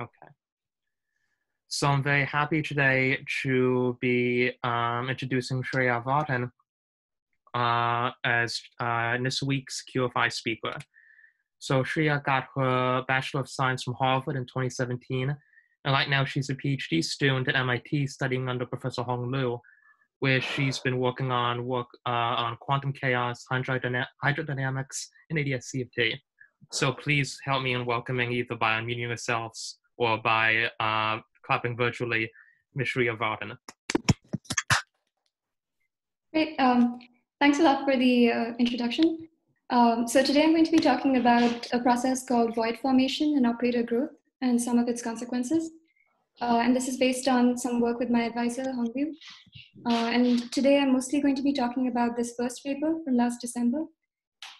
Okay. So I'm very happy today to be um, introducing Shreya Vardhan uh, as uh, this week's QFI speaker. So Shreya got her Bachelor of Science from Harvard in 2017, and right now she's a PhD student at MIT studying under Professor Hong Liu, where she's been working on work uh, on quantum chaos, hydrodynamics, and AdS-CFT. So please help me in welcoming either by unmuting yourselves or by uh, clapping virtually, Ms. Shreya Vardhan. Great. Um, thanks a lot for the uh, introduction. Um, so today I'm going to be talking about a process called void formation and operator growth and some of its consequences. Uh, and this is based on some work with my advisor, Hong Liu. Uh, and today I'm mostly going to be talking about this first paper from last December.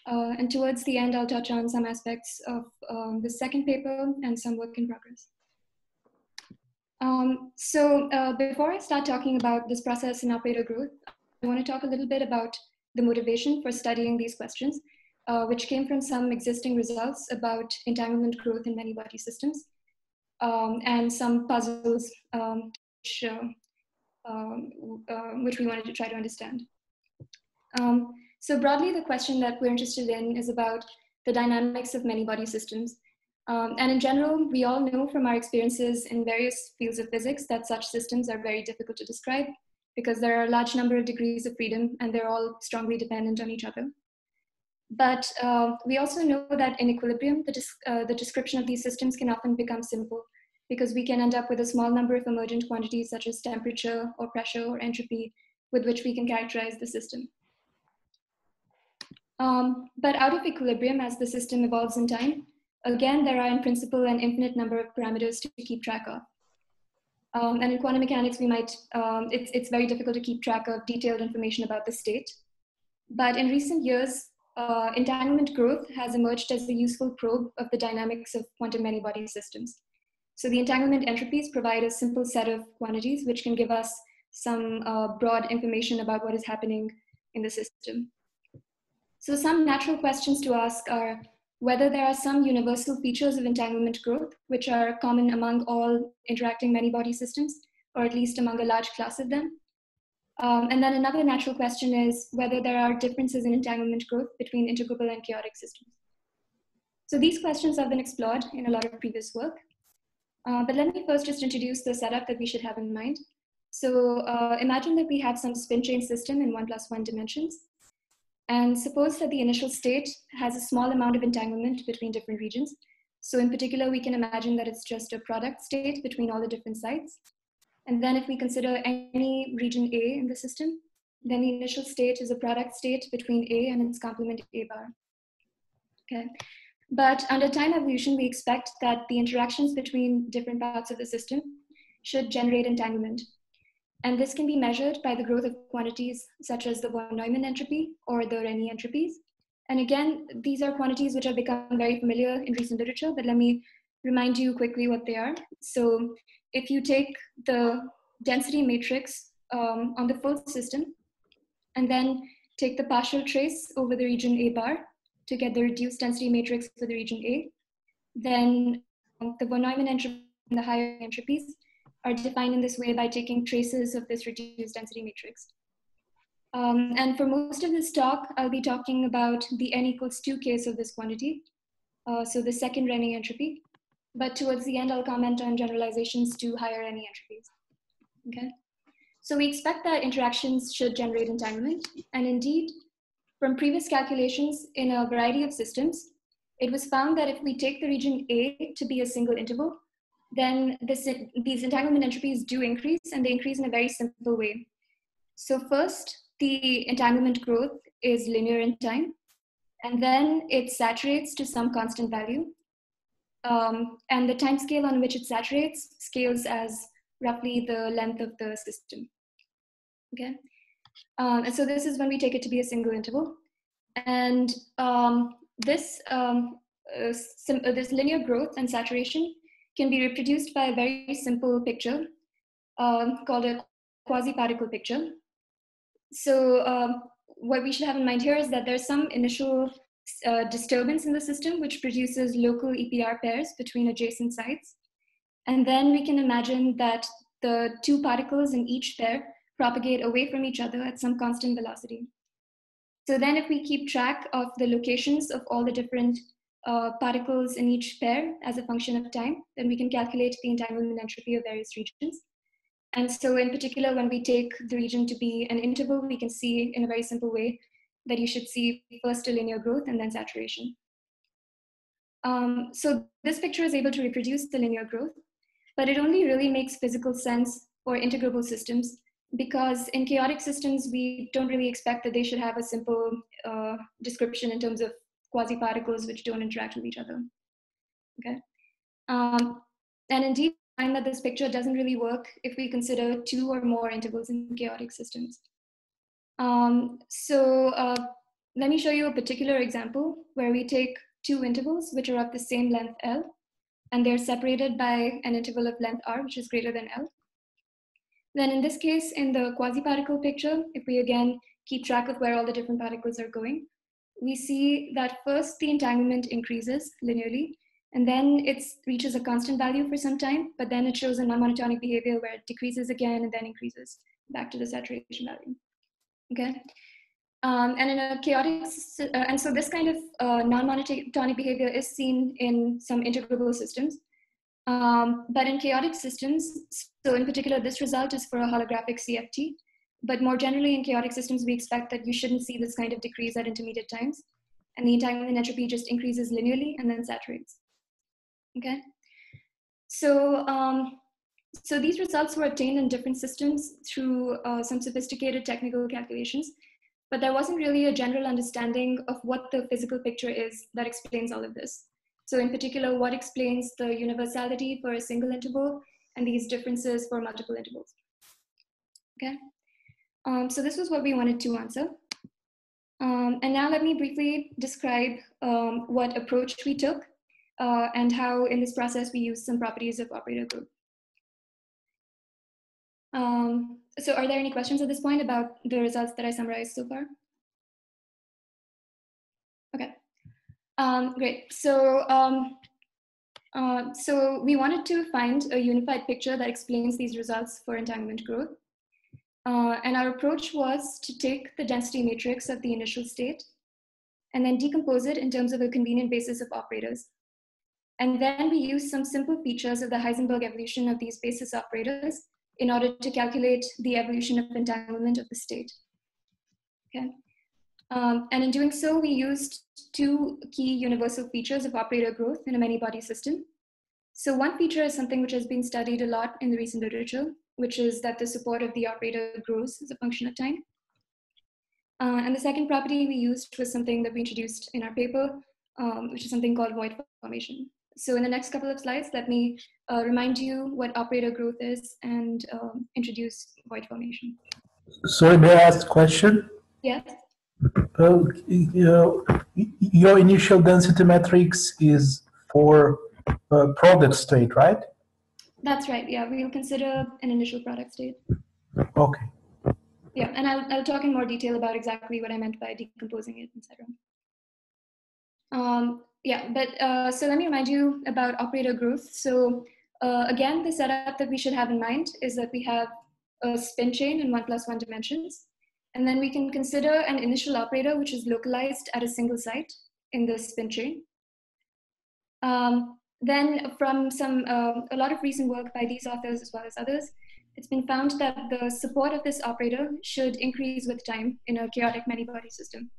Uh, and towards the end, I'll touch on some aspects of um, the second paper and some work in progress. Um, so uh, before I start talking about this process in operator growth, I want to talk a little bit about the motivation for studying these questions, uh, which came from some existing results about entanglement growth in many body systems um, and some puzzles um, which, uh, um, uh, which we wanted to try to understand. So broadly, the question that we're interested in is about the dynamics of many body systems. Um, and in general, we all know from our experiences in various fields of physics that such systems are very difficult to describe because there are a large number of degrees of freedom and they're all strongly dependent on each other. But uh, we also know that in equilibrium, the, uh, the description of these systems can often become simple because we can end up with a small number of emergent quantities such as temperature or pressure or entropy with which we can characterize the system. Um, but out of equilibrium, as the system evolves in time, again, there are in principle an infinite number of parameters to keep track of. Um, and in quantum mechanics, we might, um, it's, it's very difficult to keep track of detailed information about the state. But in recent years, uh, entanglement growth has emerged as a useful probe of the dynamics of quantum many-body systems. So the entanglement entropies provide a simple set of quantities which can give us some uh, broad information about what is happening in the system. So some natural questions to ask are whether there are some universal features of entanglement growth which are common among all interacting many-body systems, or at least among a large class of them, um, and then another natural question is whether there are differences in entanglement growth between integrable and chaotic systems. So these questions have been explored in a lot of previous work. Uh, but let me first just introduce the setup that we should have in mind. So uh, imagine that we have some spin chain system in one plus one dimensions. And suppose that the initial state has a small amount of entanglement between different regions. So in particular, we can imagine that it's just a product state between all the different sites. And then if we consider any region A in the system, then the initial state is a product state between A and its complement A bar. Okay. But under time evolution, we expect that the interactions between different parts of the system should generate entanglement. And this can be measured by the growth of quantities such as the von Neumann entropy or the Renyi entropies. And again, these are quantities which have become very familiar in recent literature, but let me remind you quickly what they are. So if you take the density matrix um, on the full system and then take the partial trace over the region A bar to get the reduced density matrix for the region A, then the von Neumann entropy and the higher entropies are defined in this way by taking traces of this reduced density matrix. Um, and for most of this talk, I'll be talking about the n equals 2 case of this quantity, uh, so the second Renyi entropy but towards the end, I'll comment on generalizations to higher Renyi entropies. Okay. So we expect that interactions should generate entanglement. And indeed, from previous calculations in a variety of systems, it was found that if we take the region A to be a single interval, then this, these entanglement entropies do increase and they increase in a very simple way. So first, the entanglement growth is linear in time, and then it saturates to some constant value. Um, and the time scale on which it saturates scales as roughly the length of the system. Okay, um, and so this is when we take it to be a single interval. And um, this, um, uh, uh, this linear growth and saturation can be reproduced by a very simple picture um, called a quasi-particle picture. So um, what we should have in mind here is that there's some initial uh, disturbance in the system, which produces local EPR pairs between adjacent sites. And then we can imagine that the two particles in each pair propagate away from each other at some constant velocity. So then if we keep track of the locations of all the different uh, particles in each pair as a function of time, then we can calculate the entanglement entropy of various regions. And so in particular, when we take the region to be an interval, we can see in a very simple way that you should see first a linear growth and then saturation. Um, so this picture is able to reproduce the linear growth, but it only really makes physical sense for integrable systems because in chaotic systems, we don't really expect that they should have a simple uh, description in terms of quasi-particles which don't interact with each other. Okay. Um, and indeed, find that this picture doesn't really work if we consider two or more intervals in chaotic systems. Um, so uh, let me show you a particular example where we take two intervals which are of the same length L, and they're separated by an interval of length R, which is greater than L. Then in this case, in the quasi-particle picture, if we again keep track of where all the different particles are going, we see that first the entanglement increases linearly, and then it reaches a constant value for some time, but then it shows a non-monotonic behavior where it decreases again and then increases back to the saturation value. Okay. Um, and in a chaotic, uh, and so this kind of uh, non-monotonic behavior is seen in some integrable systems. Um, but in chaotic systems, so in particular, this result is for a holographic CFT. But more generally, in chaotic systems, we expect that you shouldn't see this kind of decrease at intermediate times. And the entanglement entropy just increases linearly and then saturates. Okay. So, um, so these results were obtained in different systems through uh, some sophisticated technical calculations, but there wasn't really a general understanding of what the physical picture is that explains all of this. So in particular, what explains the universality for a single interval and these differences for multiple intervals. Okay, um, so this was what we wanted to answer. Um, and now let me briefly describe um, what approach we took uh, and how in this process we used some properties of operator growth. Um, so are there any questions at this point about the results that I summarized so far? Okay, um, great. So, um, uh, so we wanted to find a unified picture that explains these results for entanglement growth. Uh, and our approach was to take the density matrix of the initial state and then decompose it in terms of a convenient basis of operators. And then we used some simple features of the Heisenberg evolution of these basis operators in order to calculate the evolution of entanglement of the state. Okay. Um, and in doing so, we used two key universal features of operator growth in a many-body system. So one feature is something which has been studied a lot in the recent literature, which is that the support of the operator grows as a function of time. Uh, and the second property we used was something that we introduced in our paper, um, which is something called void formation. So in the next couple of slides, let me uh, remind you what operator growth is and um, introduce void formation. Sorry, may I ask a question? Yes. Uh, you know, your initial density matrix is for uh, product state, right? That's right. Yeah, we'll consider an initial product state. Okay. Yeah, and I'll, I'll talk in more detail about exactly what I meant by decomposing it, etc. Um, yeah, but uh, so let me remind you about operator growth. So uh, again, the setup that we should have in mind is that we have a spin chain in one plus one dimensions. And then we can consider an initial operator which is localized at a single site in the spin chain. Um, then from some, uh, a lot of recent work by these authors as well as others, it's been found that the support of this operator should increase with time in a chaotic many-body system.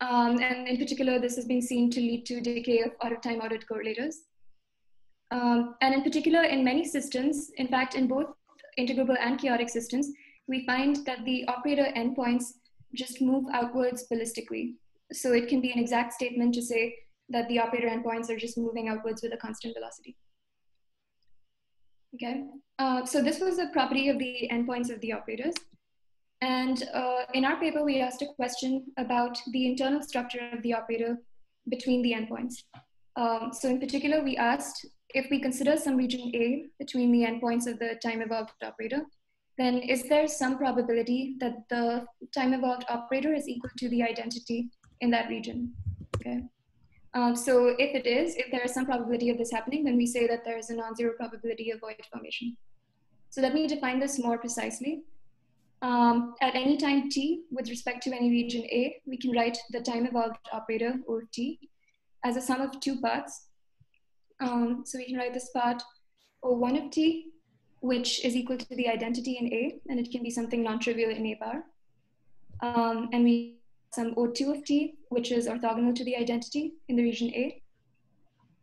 Um, and in particular, this has been seen to lead to decay of out-of-time ordered correlators. Um, and in particular, in many systems, in fact, in both integrable and chaotic systems, we find that the operator endpoints just move outwards ballistically. So it can be an exact statement to say that the operator endpoints are just moving outwards with a constant velocity. Okay, uh, so this was a property of the endpoints of the operators. And uh, in our paper, we asked a question about the internal structure of the operator between the endpoints. Um, so in particular, we asked if we consider some region A between the endpoints of the time evolved operator, then is there some probability that the time evolved operator is equal to the identity in that region? Okay. Um, so if it is, if there is some probability of this happening, then we say that there is a non-zero probability of void formation. So let me define this more precisely. Um, at any time t, with respect to any region A, we can write the time evolved operator, O of t, as a sum of two parts. Um, so we can write this part O1 of t, which is equal to the identity in A, and it can be something non-trivial in A bar. Um, and we some O2 of t, which is orthogonal to the identity in the region A.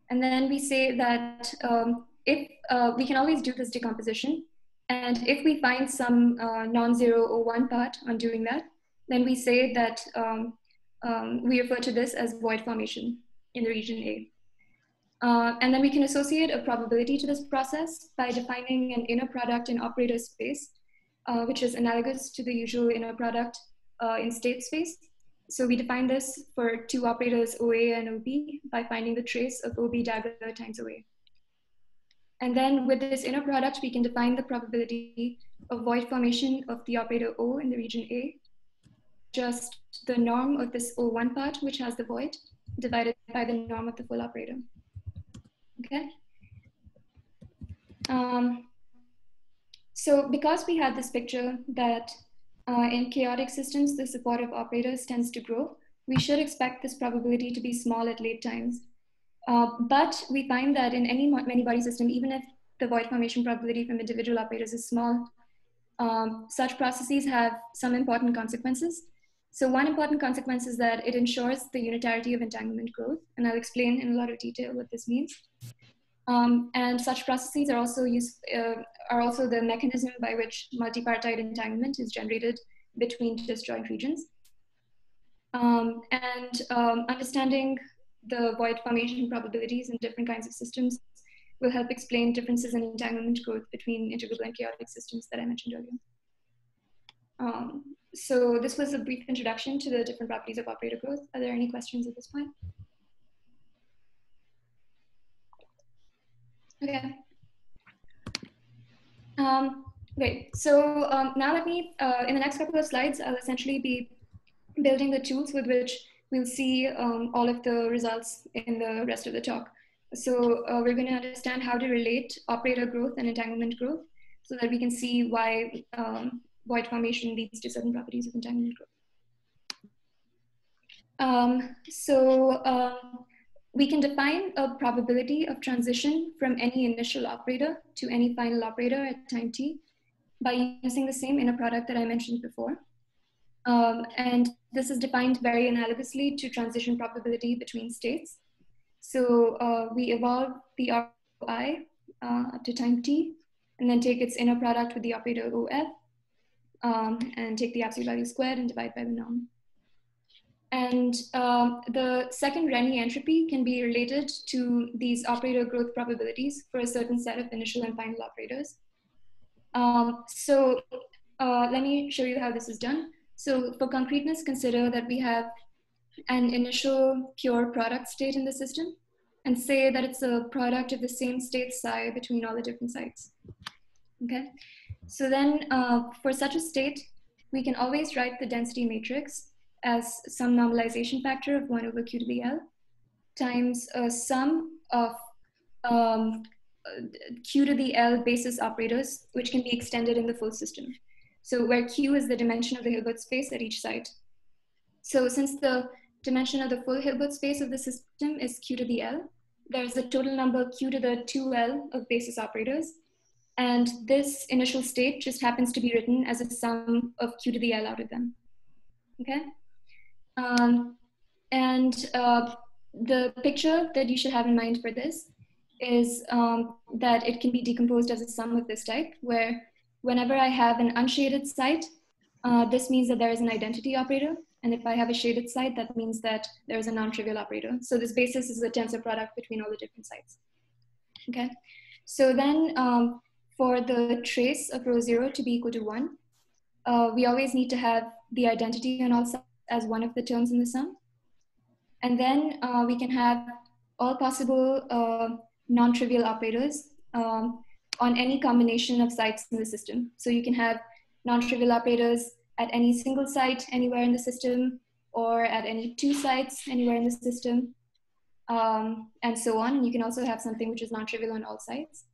And then we say that um, if uh, we can always do this decomposition, and if we find some uh, non-zero O1 part on doing that, then we say that um, um, we refer to this as void formation in the region A. Uh, and then we can associate a probability to this process by defining an inner product in operator space, uh, which is analogous to the usual inner product uh, in state space. So we define this for two operators OA and OB by finding the trace of OB dagger times OA. And then with this inner product, we can define the probability of void formation of the operator O in the region A, just the norm of this O1 part, which has the void, divided by the norm of the full operator. Okay. Um, so because we had this picture that uh, in chaotic systems, the support of operators tends to grow. We should expect this probability to be small at late times. Uh, but we find that in any many body system, even if the void formation probability from individual operators is small, um, such processes have some important consequences. So one important consequence is that it ensures the unitarity of entanglement growth, and I'll explain in a lot of detail what this means. Um, and such processes are also use, uh, are also the mechanism by which multipartite entanglement is generated between disjoint regions. Um, and um, understanding the void formation probabilities in different kinds of systems will help explain differences in entanglement growth between integrable and chaotic systems that I mentioned earlier. Um, so this was a brief introduction to the different properties of operator growth. Are there any questions at this point? Okay. Um, great. So um, now let me, uh, in the next couple of slides, I'll essentially be building the tools with which we'll see um, all of the results in the rest of the talk. So uh, we're going to understand how to relate operator growth and entanglement growth so that we can see why um, void formation leads to certain properties of entanglement growth. Um, so um, we can define a probability of transition from any initial operator to any final operator at time t by using the same inner product that I mentioned before. Um, and this is defined very analogously to transition probability between states. So uh, we evolve the ROI uh, up to time t, and then take its inner product with the operator OF, um, and take the absolute value squared and divide by the norm. And um, the second Renyi entropy can be related to these operator growth probabilities for a certain set of initial and final operators. Um, so uh, let me show you how this is done. So for concreteness, consider that we have an initial pure product state in the system and say that it's a product of the same state psi between all the different sites. Okay, so then uh, for such a state, we can always write the density matrix as some normalization factor of 1 over q to the L times a sum of um, q to the L basis operators, which can be extended in the full system. So where q is the dimension of the Hilbert space at each site. So since the dimension of the full Hilbert space of the system is q to the L, there's a total number q to the 2L of basis operators. And this initial state just happens to be written as a sum of q to the L out of them. Okay? Um, and uh, the picture that you should have in mind for this is um, that it can be decomposed as a sum of this type, where whenever I have an unshaded site, uh, this means that there is an identity operator. And if I have a shaded site, that means that there is a non-trivial operator. So this basis is a tensor product between all the different sites. Okay, so then um, for the trace of rho zero to be equal to one, uh, we always need to have the identity on all sides as one of the terms in the sum. And then uh, we can have all possible uh, non-trivial operators um, on any combination of sites in the system. So you can have non-trivial operators at any single site anywhere in the system or at any two sites anywhere in the system. um, and so on. And you can also have something which is non-trivial on all sites.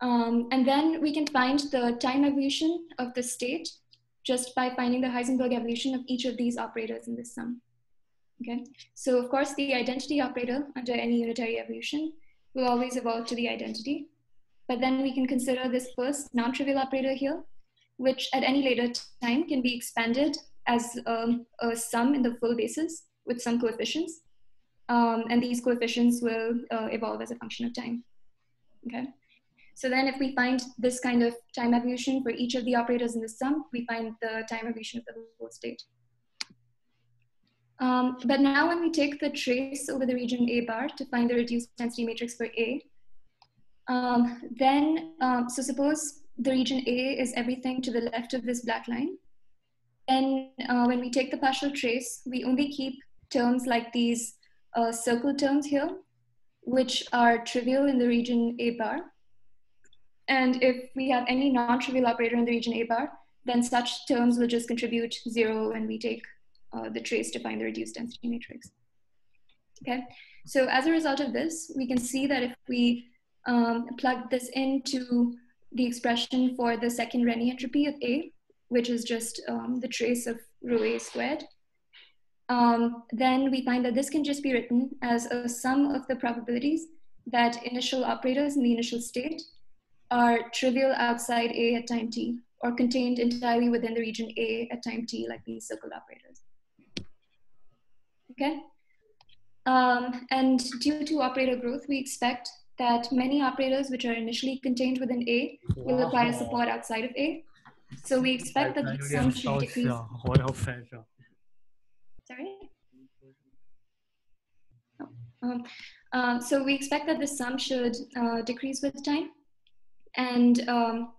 Um, and then we can find the time evolution of the state just by finding the Heisenberg evolution of each of these operators in this sum. Okay, so of course the identity operator under any unitary evolution will always evolve to the identity. But then we can consider this first non-trivial operator here, which at any later time can be expanded as um, a sum in the full basis with some coefficients. Um, and these coefficients will uh, evolve as a function of time. Okay. So then if we find this kind of time evolution for each of the operators in the sum, we find the time evolution of the whole state. Um, but now when we take the trace over the region A bar to find the reduced density matrix for A, um, then, um, so suppose the region A is everything to the left of this black line. Then uh, when we take the partial trace, we only keep terms like these uh, circle terms here, which are trivial in the region A bar. And if we have any non-trivial operator in the region A bar, then such terms will just contribute zero when we take uh, the trace to find the reduced density matrix. Okay, so as a result of this, we can see that if we um, plug this into the expression for the second Renyi entropy of A, which is just um, the trace of rho A squared, um, then we find that this can just be written as a sum of the probabilities that initial operators in the initial state are trivial outside A at time t, or contained entirely within the region A at time t, like these circled operators. Okay? Um, and due to operator growth, we expect that many operators which are initially contained within A will require support outside of A. So we expect that the sum should decrease. Sorry? Oh, um, um, so we expect that the sum should uh, decrease with time. And, um,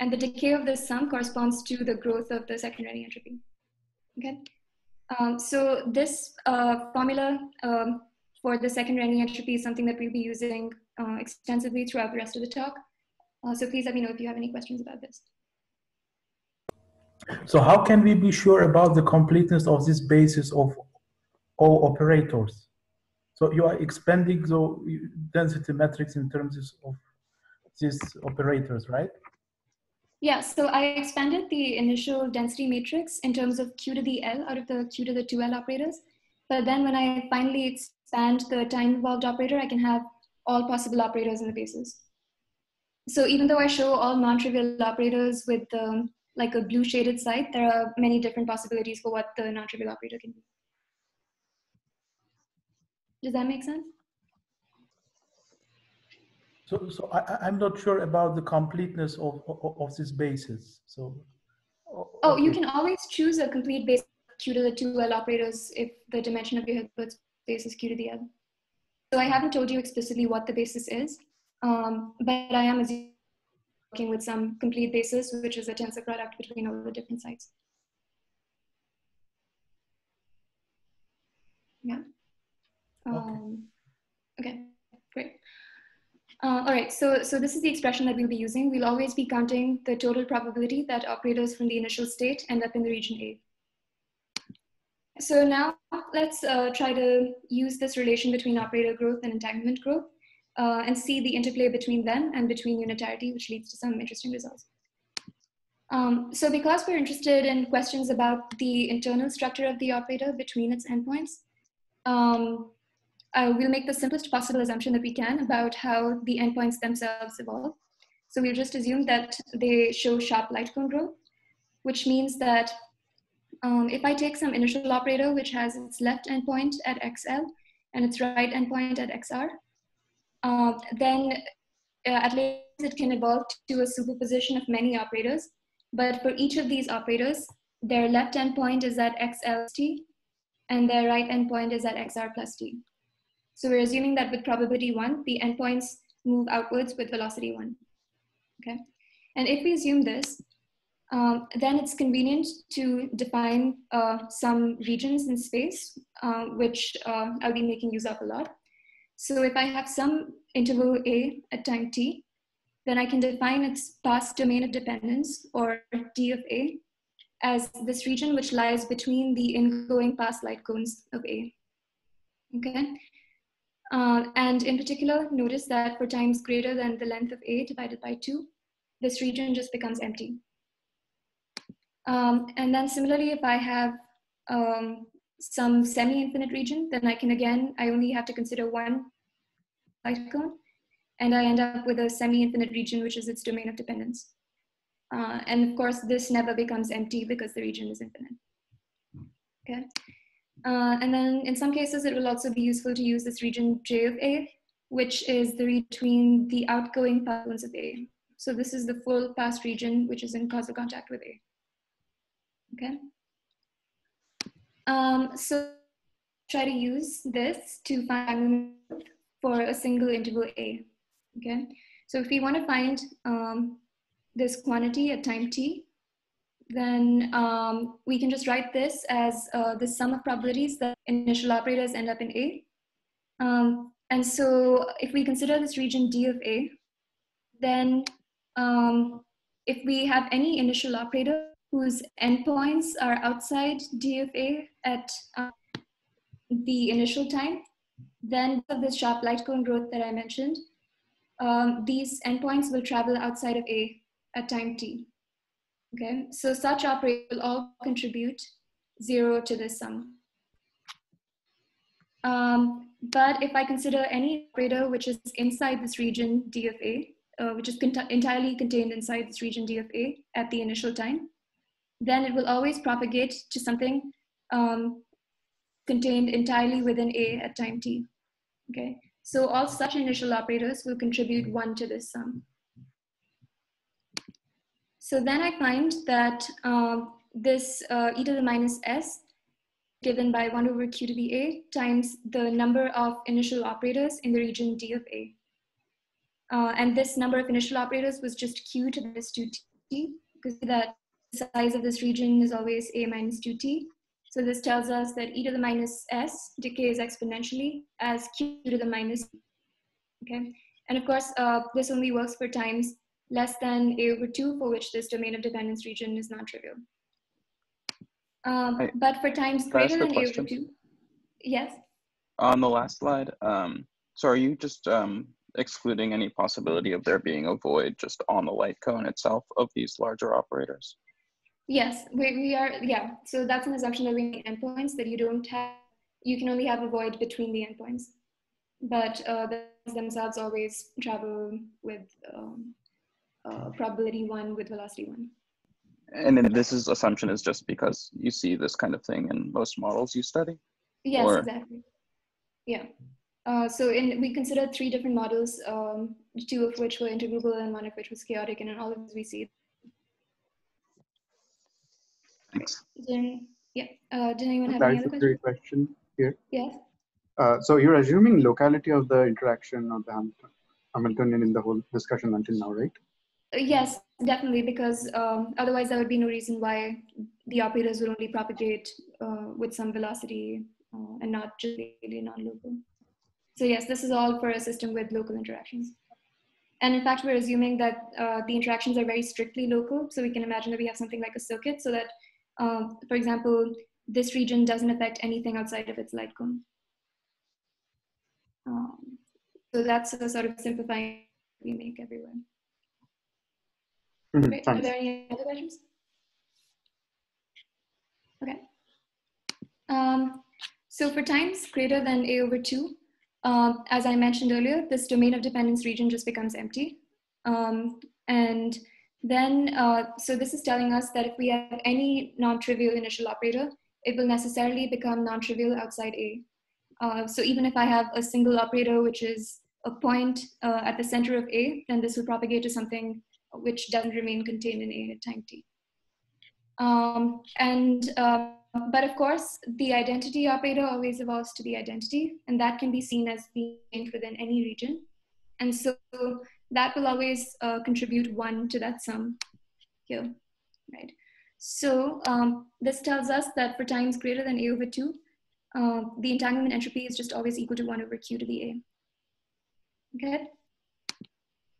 and the decay of the sum corresponds to the growth of the second Renyi entropy. Okay? Um, so this uh, formula um, for the second Renyi entropy is something that we'll be using uh, extensively throughout the rest of the talk. Uh, so please let me know if you have any questions about this. So how can we be sure about the completeness of this basis of all operators? So you are expanding the density matrix in terms of these operators, right? Yeah, so I expanded the initial density matrix in terms of q to the L out of the q to the 2L operators. But then when I finally expand the time involved operator, I can have all possible operators in the basis. So even though I show all non-trivial operators with um, like a blue shaded side, there are many different possibilities for what the non-trivial operator can be. Does that make sense? So, so I, am not sure about the completeness of, of, of this basis. So, oh, you can always choose a complete base q to the 2L operators if the dimension of your Hilbert space is q to the L. So I haven't told you explicitly what the basis is, um, but I am working with some complete basis, which is a tensor product between all the different sites. Yeah. Um, okay. okay. Uh, all right, so, so this is the expression that we'll be using. We'll always be counting the total probability that operators from the initial state end up in the region A. So now let's uh, try to use this relation between operator growth and entanglement growth uh, and see the interplay between them and between unitarity, which leads to some interesting results. Um, so because we're interested in questions about the internal structure of the operator between its endpoints, um, uh, we'll make the simplest possible assumption that we can about how the endpoints themselves evolve. So we'll just assume that they show sharp light cone growth, which means that um, if I take some initial operator which has its left endpoint at XL and its right endpoint at XR, uh, then uh, at least it can evolve to a superposition of many operators. But for each of these operators, their left endpoint is at XLT and their right endpoint is at XR plus t. So we're assuming that with probability one, the endpoints move outwards with velocity one. Okay. And if we assume this, um, then it's convenient to define uh, some regions in space, uh, which uh, I'll be making use of a lot. So if I have some interval A at time t, then I can define its past domain of dependence, or D of A, as this region which lies between the ingoing past light cones of A. Okay. Uh, and in particular, notice that for times greater than the length of A divided by 2, this region just becomes empty. Um, and then similarly, if I have um, some semi-infinite region, then I can again, I only have to consider one light cone, and I end up with a semi-infinite region, which is its domain of dependence. Uh, and of course, this never becomes empty because the region is infinite. Okay. Uh, and then in some cases, it will also be useful to use this region J of A, which is the region between the outgoing paths of A. So this is the full past region, which is in causal contact with A. Okay. Um, so try to use this to find for a single interval A. Okay. So if we want to find um, this quantity at time t, then um, we can just write this as uh, the sum of probabilities that initial operators end up in A. Um, and so if we consider this region D of A, then um, if we have any initial operator whose endpoints are outside D of A at uh, the initial time, then of this sharp light cone growth that I mentioned, um, these endpoints will travel outside of A at time t. Okay, so such operators will all contribute zero to this sum. Um, but if I consider any operator which is inside this region D of A, uh, which is entirely contained inside this region D of A at the initial time, then it will always propagate to something um, contained entirely within A at time t. Okay, so all such initial operators will contribute one to this sum. So then I find that uh, this uh, e to the minus s given by 1 over q to the a times the number of initial operators in the region d of a. Uh, and this number of initial operators was just q to this 2t, because that the size of this region is always a minus 2t. So this tells us that e to the minus s decays exponentially as q to the minus, okay? And of course, uh, this only works for times less than a over 2 for which this domain of dependence region is non-trivial. Um, but for times greater than a over 2, yes? On the last slide, um, so are you just um, excluding any possibility of there being a void just on the light cone itself of these larger operators? Yes, we, we are, yeah. So that's an assumption that we make endpoints that you don't have, you can only have a void between the endpoints. But uh, themselves always travel with um, uh, probability one with velocity one. And then this is assumption is just because you see this kind of thing in most models you study? Yes, or? exactly. Yeah. Uh, so in, we considered three different models, um, two of which were integrable and one of which was chaotic, and in all of these we see. Thanks. Did, yeah. Uh, did anyone have any other questions? question here. Yes. Uh, so you're assuming locality of the interaction of the Hamiltonian in the whole discussion until now, right? Yes, definitely, because um, otherwise there would be no reason why the operators would only propagate uh, with some velocity uh, and not just really non-local. So yes, this is all for a system with local interactions. And in fact, we're assuming that uh, the interactions are very strictly local. So we can imagine that we have something like a circuit so that, um, for example, this region doesn't affect anything outside of its light cone. Um, so that's a sort of simplifying we make everywhere. Mm -hmm. Are there any other questions? Okay. Um, so for times greater than a over 2, um, as I mentioned earlier, this domain of dependence region just becomes empty. Um, and then, uh, so this is telling us that if we have any non-trivial initial operator, it will necessarily become non-trivial outside A. Uh, so even if I have a single operator, which is a point uh, at the center of A, then this will propagate to something which doesn't remain contained in A at time t. Um, and, uh, but of course, the identity operator always evolves to the identity, and that can be seen as being within any region. And so that will always uh, contribute one to that sum here, right? So um, this tells us that for times greater than a over two, uh, the entanglement entropy is just always equal to one over q to the a. Okay.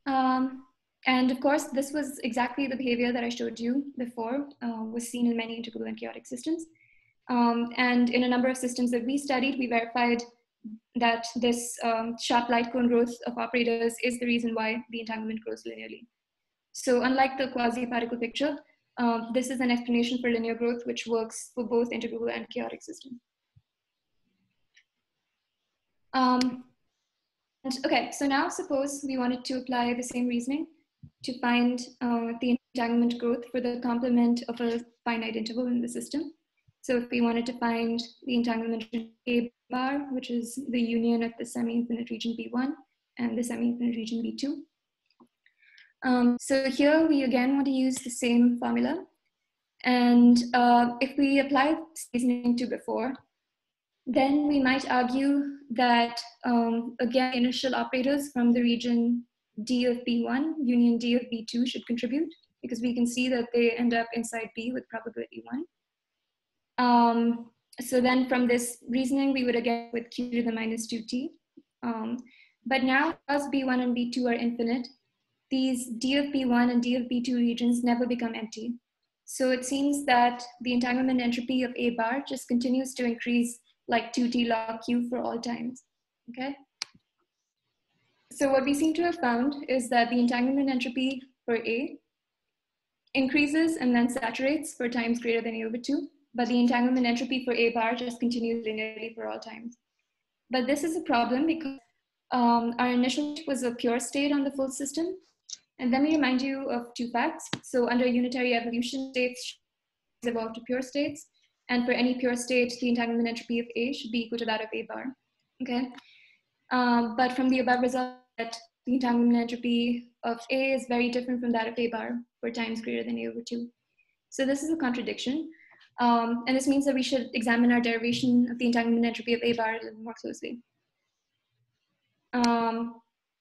Um, and of course, this was exactly the behavior that I showed you before, uh, was seen in many integrable and chaotic systems. Um, and in a number of systems that we studied, we verified that this um, sharp light cone growth of operators is the reason why the entanglement grows linearly. So unlike the quasi-particle picture, um, this is an explanation for linear growth which works for both integrable and chaotic systems. Um, and, okay, so now suppose we wanted to apply the same reasoning to find uh, the entanglement growth for the complement of a finite interval in the system. So if we wanted to find the entanglement A bar, which is the union of the semi-infinite region B1 and the semi-infinite region B2. Um, so here we again want to use the same formula. And uh, if we apply reasoning to before, then we might argue that, um, again, initial operators from the region D of B1, union D of B2 should contribute because we can see that they end up inside B with probability one. Um, so then from this reasoning, we would again with q to the minus 2t. Um, but now because B1 and B2 are infinite, these D of B1 and D of B2 regions never become empty. So it seems that the entanglement entropy of A bar just continues to increase like 2t log q for all times, okay? So what we seem to have found is that the entanglement entropy for A increases and then saturates for times greater than A over 2, but the entanglement entropy for A bar just continues linearly for all times. But this is a problem because um, our initial state was a pure state on the full system. And let me remind you of two facts. So under unitary evolution, states evolve to pure states. And for any pure state, the entanglement entropy of A should be equal to that of A bar. Okay. Um, but from the above result, the entanglement entropy of A is very different from that of A bar for times greater than A over 2. So this is a contradiction. Um, and this means that we should examine our derivation of the entanglement entropy of A bar a little more closely. Um,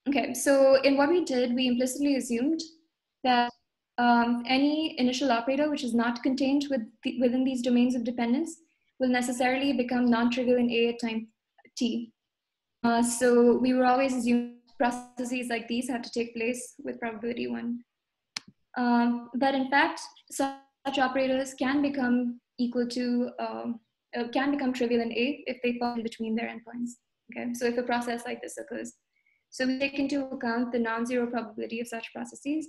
okay, so in what we did, we implicitly assumed that um, any initial operator which is not contained with the, within these domains of dependence will necessarily become non-trivial in A at time t. Uh, so we were always assuming processes like these have to take place with probability one. Um, but in fact, such operators can become equal to, um, uh, can become trivial in A if they fall in between their endpoints. Okay, so if a process like this occurs. So we take into account the non-zero probability of such processes.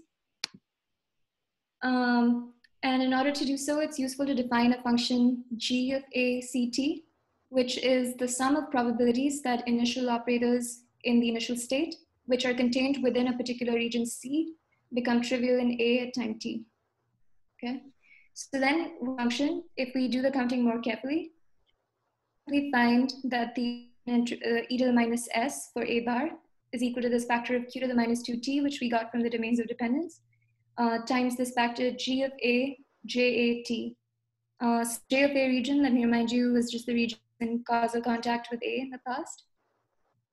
Um, and in order to do so, it's useful to define a function g of a ct, which is the sum of probabilities that initial operators in the initial state, which are contained within a particular region C, become trivial in A at time t. Okay, so then function, if we do the counting more carefully, we find that the uh, e to the minus s for A bar is equal to this factor of q to the minus 2t, which we got from the domains of dependence, uh, times this factor g of a jat. Uh, so j of a region, let me remind you, was just the region in causal contact with A in the past.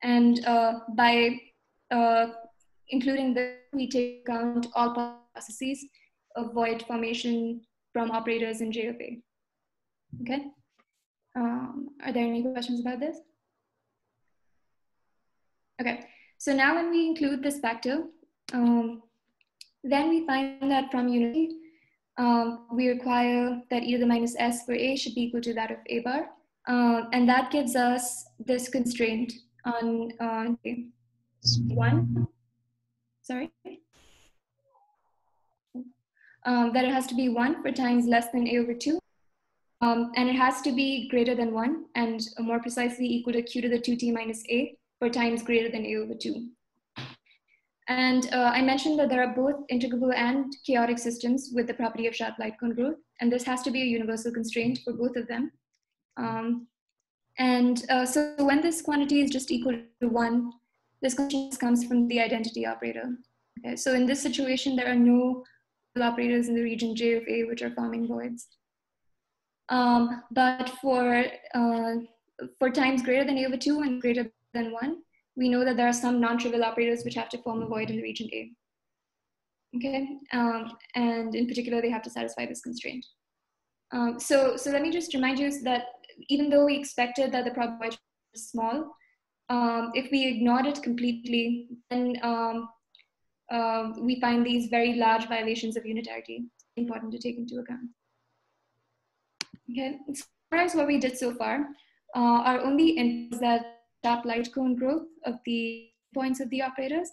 And uh, by uh, including the, we take account all processes of void formation from operators in J of A. Okay. Um, are there any questions about this? Okay, so now when we include this factor, um, then we find that from unity, um, we require that e to the minus s for A should be equal to that of A bar. Um, and that gives us this constraint on uh, one, sorry, um, that it has to be one for times less than a over two. Um, and it has to be greater than one and more precisely equal to q to the 2t minus a for times greater than a over 2. And uh, I mentioned that there are both integrable and chaotic systems with the property of sharp light cone and this has to be a universal constraint for both of them. Um, and uh, so when this quantity is just equal to one, this constraint comes from the identity operator. Okay, so in this situation, there are no operators in the region J of A which are forming voids. Um, but for, uh, for times greater than A over two and greater than one, we know that there are some non-trivial operators which have to form a void in the region A. Okay, um, and in particular, they have to satisfy this constraint. Um, so, so let me just remind you that even though we expected that the probability is small, um, if we ignored it completely, then um, uh, we find these very large violations of unitarity important to take into account. Okay, as far as what we did so far, uh, our only input is that sharp light cone growth of the points of the operators.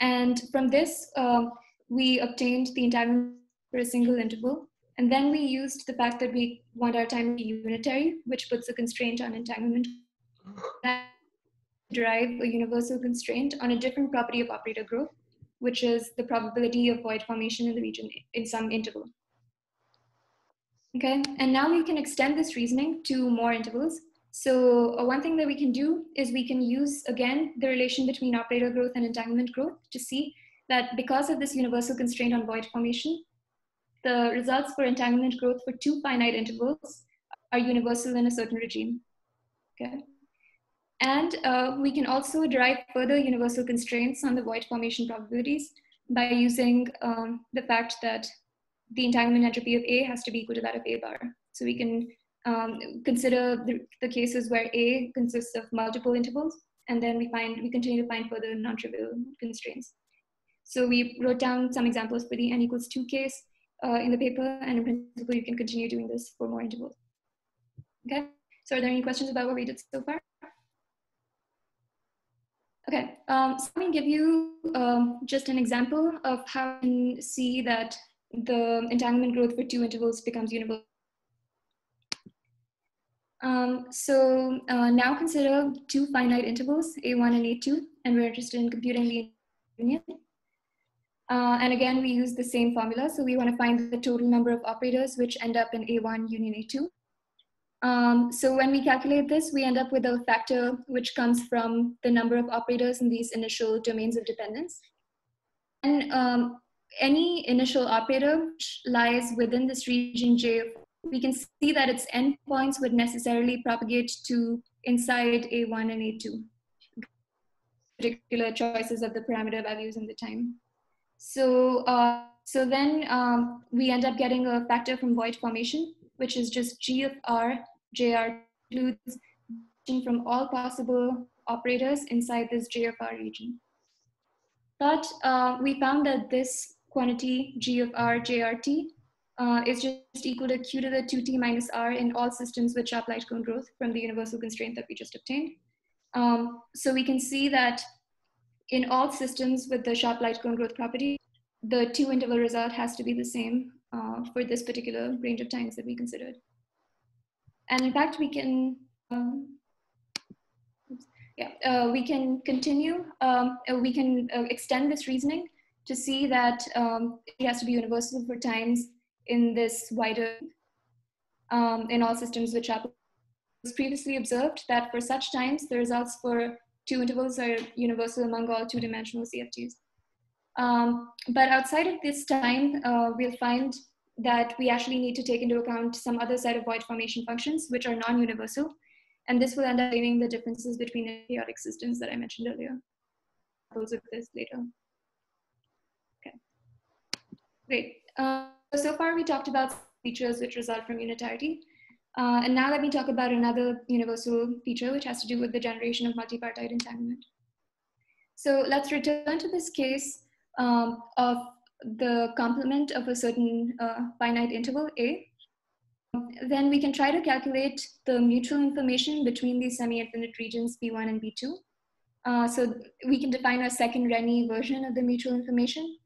And from this, um, we obtained the entanglement for a single interval. And then we used the fact that we want our time to be unitary, which puts a constraint on entanglement. That derive a universal constraint on a different property of operator growth, which is the probability of void formation in the region in some interval. Okay, and now we can extend this reasoning to more intervals. So uh, one thing that we can do is we can use, again, the relation between operator growth and entanglement growth to see that because of this universal constraint on void formation, the results for entanglement growth for two finite intervals are universal in a certain regime. Okay. And uh, we can also derive further universal constraints on the void formation probabilities by using um, the fact that the entanglement entropy of A has to be equal to that of A bar. So we can um, consider the, the, cases where A consists of multiple intervals, and then we find we continue to find further non-trivial constraints. So we wrote down some examples for the n equals two case uh, in the paper, and in principle you can continue doing this for more intervals. Okay, so are there any questions about what we did so far? Okay, um, so let me give you um, just an example of how you can see that the entanglement growth for two intervals becomes universal. Um, so uh, now consider two finite intervals, A1 and A2, and we're interested in computing the union. Uh, and again, we use the same formula. So we want to find the total number of operators which end up in A1 union A2. Um, so when we calculate this, we end up with a factor which comes from the number of operators in these initial domains of dependence. And um, any initial operator which lies within this region J, we can see that its endpoints would necessarily propagate to inside A1 and A2, particular choices of the parameter values in the time. So, uh, so then um, we end up getting a factor from void formation, which is just G of R JR includes from all possible operators inside this J of R region. But uh, we found that this quantity G of R JRT uh, is just equal to Q to the 2T minus R in all systems with sharp light cone growth from the universal constraint that we just obtained. Um, so we can see that in all systems with the sharp light cone growth property, the two interval result has to be the same uh, for this particular range of times that we considered. And in fact, we can, um, yeah, uh, we can continue, um, uh, we can uh, extend this reasoning to see that um, it has to be universal for times in this wider, um, in all systems which are previously observed that for such times, the results for two intervals are universal among all two-dimensional CFTs. Um, but outside of this time, uh, we'll find that we actually need to take into account some other set of void formation functions, which are non-universal. And this will end up the differences between the chaotic systems that I mentioned earlier. Those of this later. Okay, great. Uh, so far we talked about features which result from unitarity. Uh, and now let me talk about another universal feature which has to do with the generation of multipartite entanglement. So let's return to this case um, of the complement of a certain uh, finite interval A, then we can try to calculate the mutual information between these semi-infinite regions B1 and B2. Uh, so we can define a second Renyi version of the mutual information,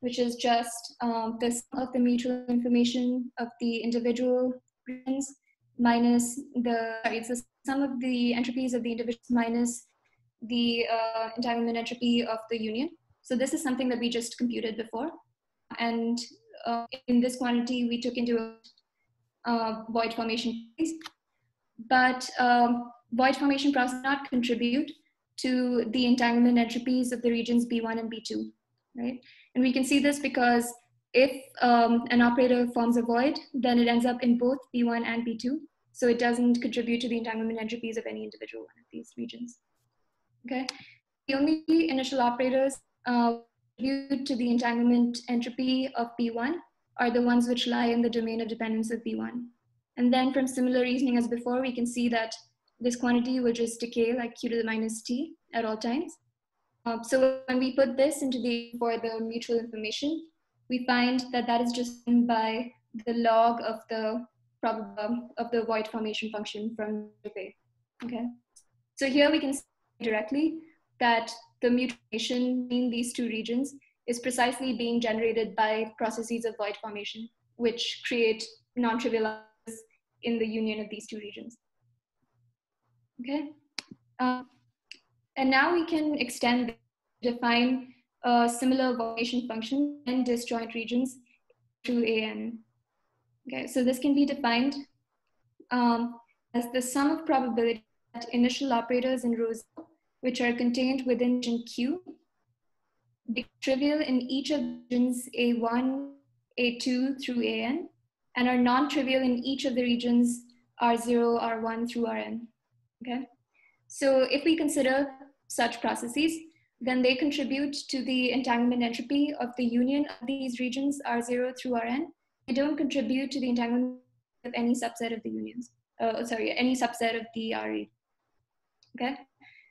which is just um, the sum of the mutual information of the individual regions minus the, sorry, it's the sum of the entropies of the individuals minus the uh, entanglement entropy of the union. So this is something that we just computed before. And uh, in this quantity, we took into uh, void formation but um, void formation process not contribute to the entanglement entropies of the regions B1 and B2, right? And we can see this because if um, an operator forms a void, then it ends up in both B1 and B2. So it doesn't contribute to the entanglement entropies of any individual one of these regions. Okay. The only initial operators uh, due to the entanglement entropy of B1 are the ones which lie in the domain of dependence of B1. And then from similar reasoning as before, we can see that this quantity will just decay like q to the minus t at all times. Um, so when we put this into the for the mutual information, we find that that is just by the log of the problem of the void formation function from A. Okay. So here we can see directly that the mutation in these two regions is precisely being generated by processes of void formation, which create non-trivial in the union of these two regions. Okay, uh, and now we can extend, define a similar formation function in disjoint regions to AN. Okay, so this can be defined um, as the sum of probability that initial operators in rows which are contained within region Q be trivial in each of regions A1, A2 through AN, and are non-trivial in each of the regions R0, R1 through Rn. Okay, so if we consider such processes, then they contribute to the entanglement entropy of the union of these regions R0 through Rn. They don't contribute to the entanglement of any subset of the unions. Uh, sorry, any subset of the RE. Okay,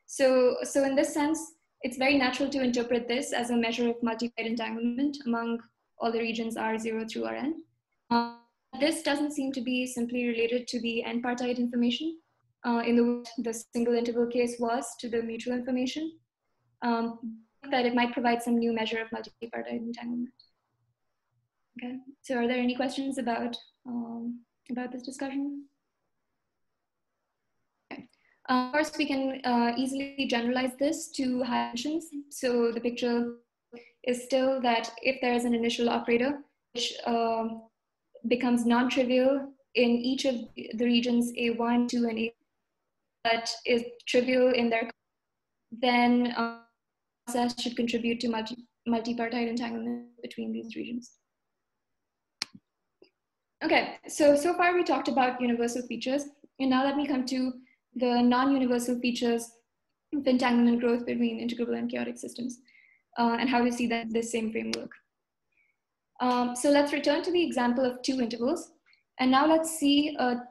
so so in this sense, it's very natural to interpret this as a measure of multipartite entanglement among all the regions R0 through Rn. Uh, this doesn't seem to be simply related to the n-partite information uh, in the, the single interval case was to the mutual information, um, that it might provide some new measure of multipartite entanglement. Okay, so are there any questions about, um, about this discussion? Okay. Uh, of course, we can uh, easily generalize this to high dimensions. So the picture is still that if there is an initial operator, which uh, becomes non-trivial in each of the regions A1, 2, and A, but is trivial in their, then uh, process should contribute to multi, multipartite entanglement between these regions. Okay, so so far we talked about universal features, and now let me come to the non-universal features of entanglement growth between integrable and chaotic systems, uh, and how to see that this same framework. Um, so let's return to the example of two intervals. And now let's see a, a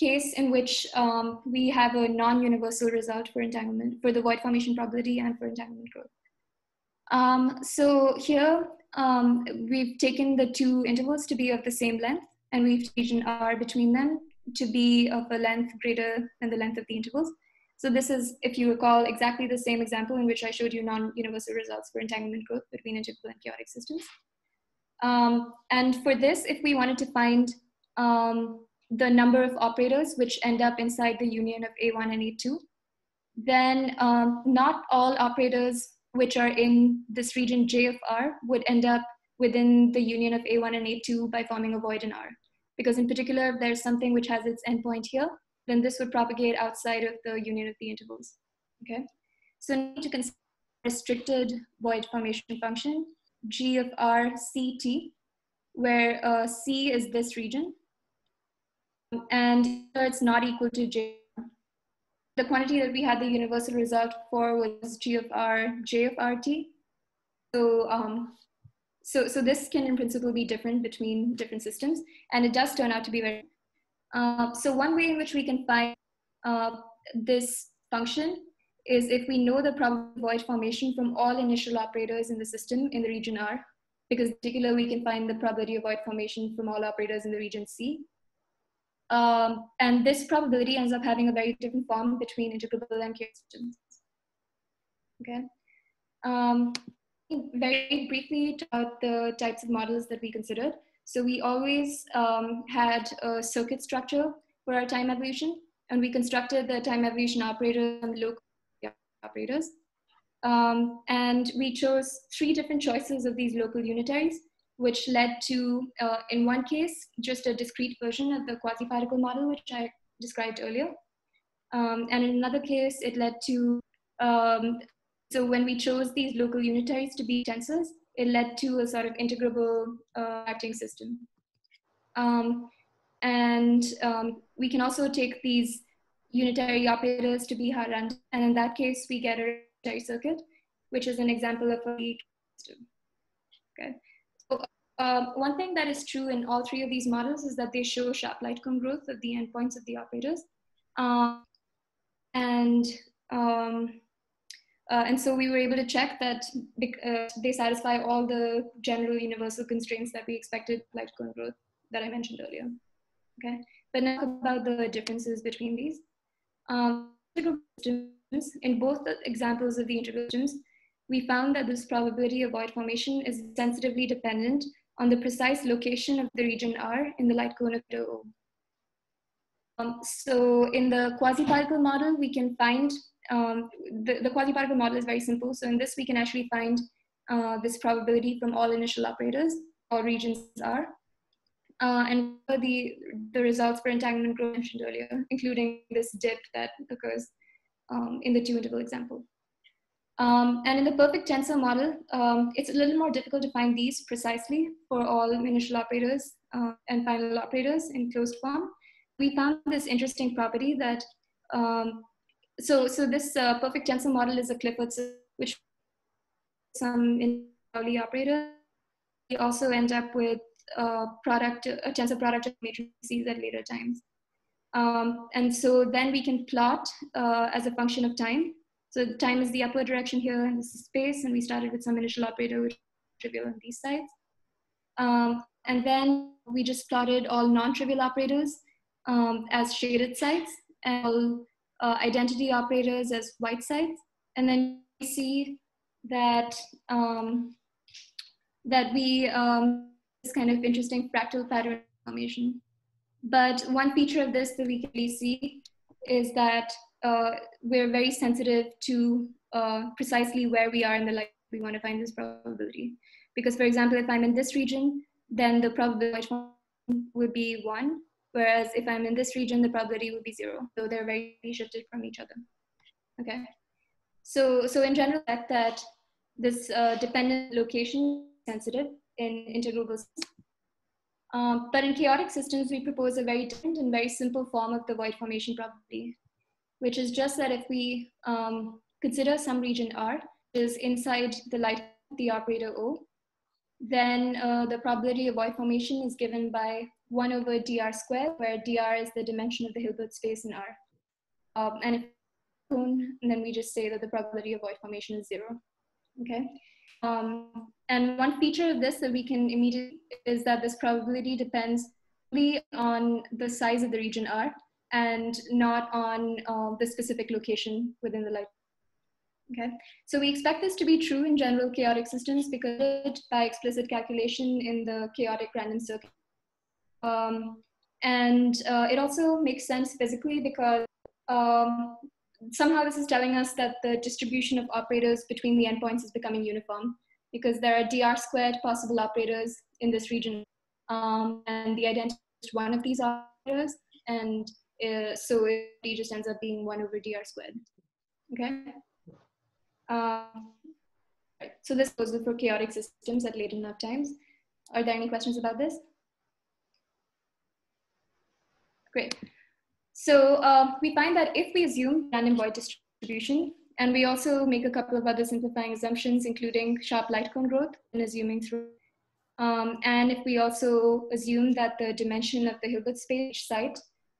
case in which um, we have a non-universal result for entanglement, for the void formation probability and for entanglement growth. Um, so here, um, we've taken the two intervals to be of the same length, and we've taken R between them to be of a length greater than the length of the intervals. So this is, if you recall, exactly the same example in which I showed you non-universal results for entanglement growth between integrable and chaotic systems. Um, and for this, if we wanted to find um, the number of operators which end up inside the union of A1 and A2, then um, not all operators which are in this region J of R would end up within the union of A1 and A2 by forming a void in R. Because in particular, if there's something which has its endpoint here, then this would propagate outside of the union of the intervals, okay? So need to consider restricted void formation function G of R CT, where uh, C is this region, and it's not equal to J. The quantity that we had the universal result for was G of R, J of RT. So, um, so, so this can in principle be different between different systems, and it does turn out to be very. Uh, so one way in which we can find uh, this function is if we know the probable void formation from all initial operators in the system in the region R, because in particular we can find the probability of void formation from all operators in the region C. Um, and this probability ends up having a very different form between integrable and chaotic systems. Okay. Um, very briefly about the types of models that we considered. So we always um, had a circuit structure for our time evolution, and we constructed the time evolution operator and the local operators. Um, and we chose three different choices of these local unitaries, which led to, uh, in one case, just a discrete version of the quasi-particle model, which I described earlier. Um, and in another case, it led to, um, so when we chose these local unitaries to be tensors, it led to a sort of integrable uh, acting system. Um, and um, we can also take these unitary operators to be Haar random. And in that case, we get a unitary circuit, which is an example of a system. Uh, one thing that is true in all three of these models is that they show sharp light cone growth of the endpoints of the operators. Um, and um, uh, and so we were able to check that uh, they satisfy all the general universal constraints that we expected light cone growth that I mentioned earlier. Okay, but now about the differences between these. Um, in both the examples of the integral systems, we found that this probability of void formation is sensitively dependent on the precise location of the region R in the light cone of O. Um, so in the quasi-particle model, we can find, um, the, the quasi-particle model is very simple. So in this, we can actually find uh, this probability from all initial operators, all regions R. Uh, and the, the results for entanglement growth mentioned earlier, including this dip that occurs um, in the two interval example. Um, and in the perfect tensor model, um, it's a little more difficult to find these precisely for all initial operators uh, and final operators in closed form. We found this interesting property that, um, so, so this uh, perfect tensor model is a Clifford, which some in early operator. We also end up with a product, a tensor product of matrices at later times. Um, and so then we can plot uh, as a function of time so time is the upward direction here, and this is space, and we started with some initial operator, which trivial on these sides. Um, and then we just plotted all non-trivial operators um, as shaded sites, and all uh, identity operators as white sites. And then we see that, um, that we, um, this kind of interesting fractal pattern formation. But one feature of this that we can see is that uh, we're very sensitive to uh, precisely where we are in the light we want to find this probability. Because for example, if I'm in this region, then the probability would be one, whereas if I'm in this region, the probability would be zero. So they're very shifted from each other. Okay. So, so in general, that, that this uh, dependent location sensitive in integrable systems. Um, but in chaotic systems, we propose a very different and very simple form of the void formation probability which is just that if we um, consider some region R is inside the light the operator O, then uh, the probability of void formation is given by 1 over dr squared, where dr is the dimension of the Hilbert space in R. Um, and if and then we just say that the probability of void formation is zero. Okay. Um, and one feature of this that we can immediately is that this probability depends on the size of the region R and not on uh, the specific location within the light. Okay, so we expect this to be true in general chaotic systems because by explicit calculation in the chaotic random circuit. Um, and uh, it also makes sense physically because um, somehow this is telling us that the distribution of operators between the endpoints is becoming uniform because there are dr squared possible operators in this region. Um, and the identity is one of these operators. And uh, so it just ends up being 1 over dr squared. Okay? Right. So this goes for chaotic systems at late enough times. Are there any questions about this? Great. So uh, we find that if we assume random void distribution, and we also make a couple of other simplifying assumptions, including sharp light cone growth and assuming through. Um, and if we also assume that the dimension of the Hilbert space site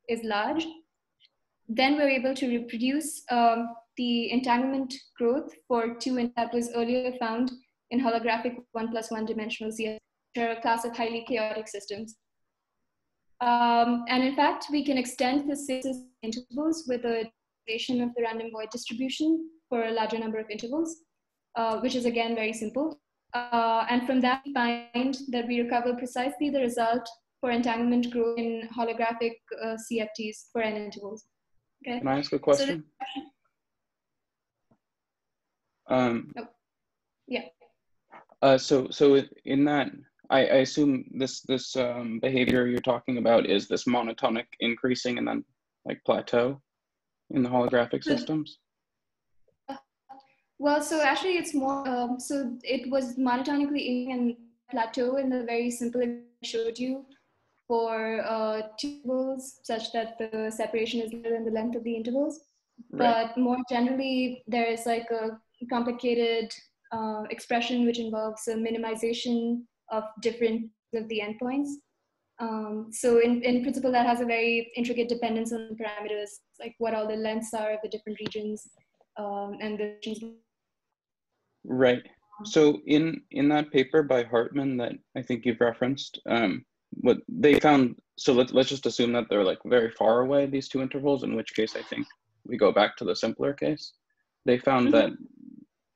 is large, then we're able to reproduce um, the entanglement growth for two and that was earlier found in holographic one plus one dimensional CFTs, which are a class of highly chaotic systems. Um, and in fact, we can extend the six intervals with a derivation of the random void distribution for a larger number of intervals, uh, which is again very simple. Uh, and from that, we find that we recover precisely the result for entanglement grow in holographic uh, CFTs for n intervals. Okay. Can I ask a question? So um, oh. Yeah. Uh, so, so in that, I, I assume this this um, behavior you're talking about is this monotonic increasing and then like plateau in the holographic systems. Well, so actually, it's more. Um, so it was monotonically in plateau in the very simple I showed you for uh, intervals such that the separation is than the length of the intervals. Right. But more generally, there is like a complicated uh, expression which involves a minimization of different of the endpoints. Um, so in, in principle, that has a very intricate dependence on parameters, like what all the lengths are of the different regions um, and the Right. So in in that paper by Hartman that I think you've referenced, um, what they found so let, let's just assume that they're like very far away these two intervals in which case i think we go back to the simpler case, they found Mhm. that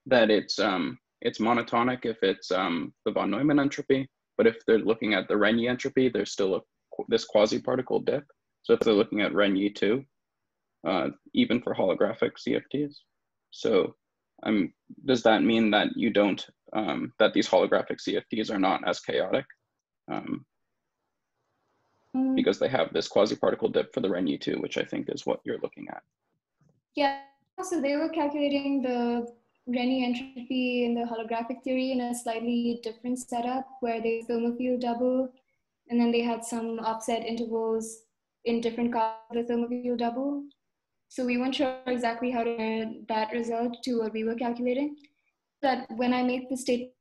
that it's um, it's monotonic if it's um, the von Neumann entropy, but if they're looking at the Renyi entropy, there's still a this quasi-particle dip. So if they're looking at Renyi two, uh, even for holographic CFTs, so um, does that mean that you don't um, that these holographic CFTs are not as chaotic um, Mm-hmm. because they have this quasi-particle dip for the Renyi two, which I think is what you're looking at. Yeah, so they were calculating the Renyi entropy in the holographic theory in a slightly different setup where they thermofield double, and then they had some offset intervals in different colors of the thermofield double. So we weren't sure exactly how to that result to what we were calculating. But when I make the statement,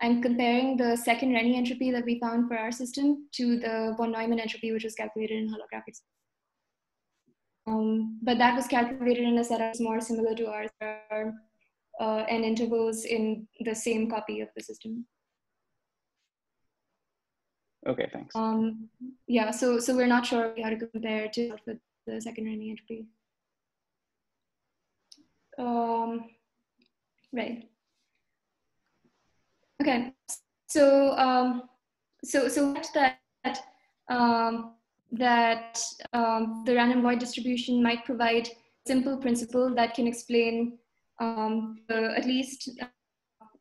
I'm comparing the second Renyi entropy that we found for our system to the von Neumann entropy, which was calculated in holographic um, but that was calculated in a setup more similar to ours, uh, and intervals in the same copy of the system. Okay, thanks. Um, yeah, so so we're not sure how to compare to with the second Renyi entropy. Um, right. Okay. So um, so so that um, that um, the random void distribution might provide simple principle that can explain um, the, at least uh,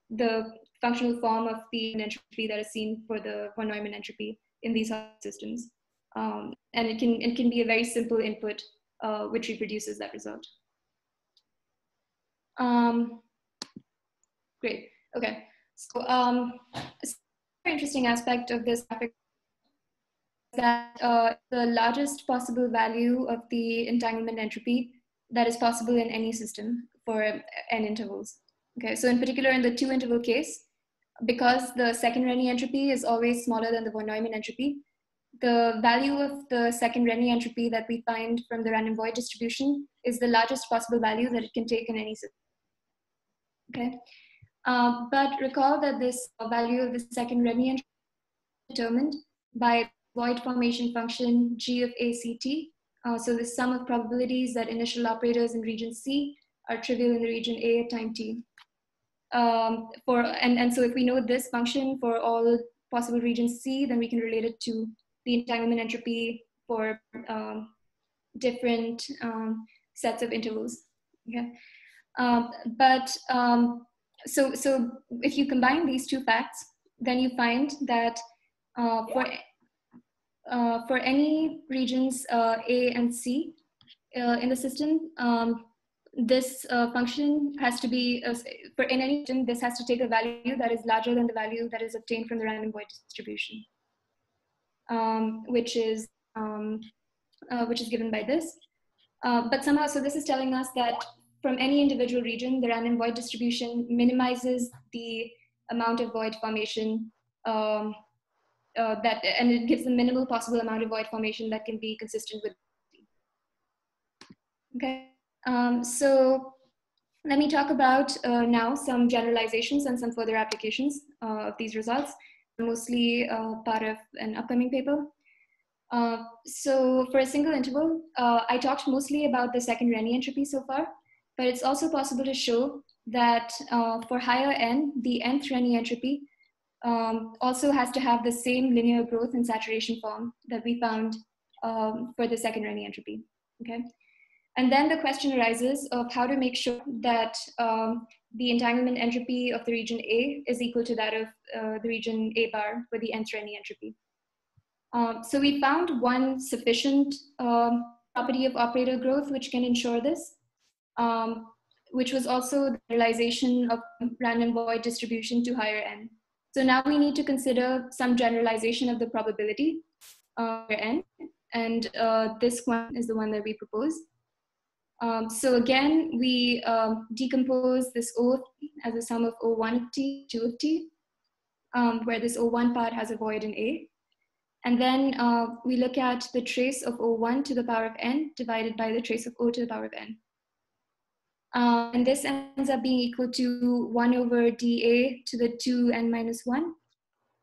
the functional form of the entropy that is seen for the von Neumann entropy in these systems. Um, and it can, it can be a very simple input uh, which reproduces that result. Um, great, okay. So um, interesting aspect of this graphic that uh, the largest possible value of the entanglement entropy that is possible in any system for n intervals. Okay, so in particular in the two interval case, because the second Renyi entropy is always smaller than the von Neumann entropy, the value of the second Renyi entropy that we find from the random void distribution is the largest possible value that it can take in any system. Okay, uh, but recall that this value of the second Renyi entropy is determined by void formation function g of ACT. Uh, so the sum of probabilities that initial operators in region C are trivial in the region A at time t. Um, for, and, and so if we know this function for all possible regions C, then we can relate it to the entanglement entropy for um, different um, sets of intervals. Okay, um, but um, so so if you combine these two facts, then you find that uh, for uh, for any regions uh, A and C uh, in the system, um, this uh, function has to be, uh, for in any region, this has to take a value that is larger than the value that is obtained from the random void distribution, um, which is um, uh, which is given by this. but somehow, so this is telling us that from any individual region, the random void distribution minimizes the amount of void formation um, uh, that and it gives the minimal possible amount of void formation that can be consistent with okay um, so let me talk about uh, now some generalizations and some further applications uh, of these results mostly uh, part of an upcoming paper. Uh, so for a single interval uh, i talked mostly about the second renyi entropy so far but it's also possible to show that for higher n the nth renyi entropy um, also has to have the same linear growth and saturation form that we found um, for the second Renyi entropy. Okay, and then the question arises of how to make sure that um, the entanglement entropy of the region A is equal to that of uh, the region A bar for the nth Renyi entropy. Um, so we found one sufficient um, property of operator growth which can ensure this, um, which was also the realization of random void distribution to higher n. So now we need to consider some generalization of the probability n, and uh, this one is the one that we propose. Um, so again, we um, decompose this O as a sum of O1 of t, 2 of t, um, where this O1 part has a void in A. And then uh, we look at the trace of O1 to the power of n divided by the trace of O to the power of n. Um, and this ends up being equal to 1 over dA to the 2n minus 1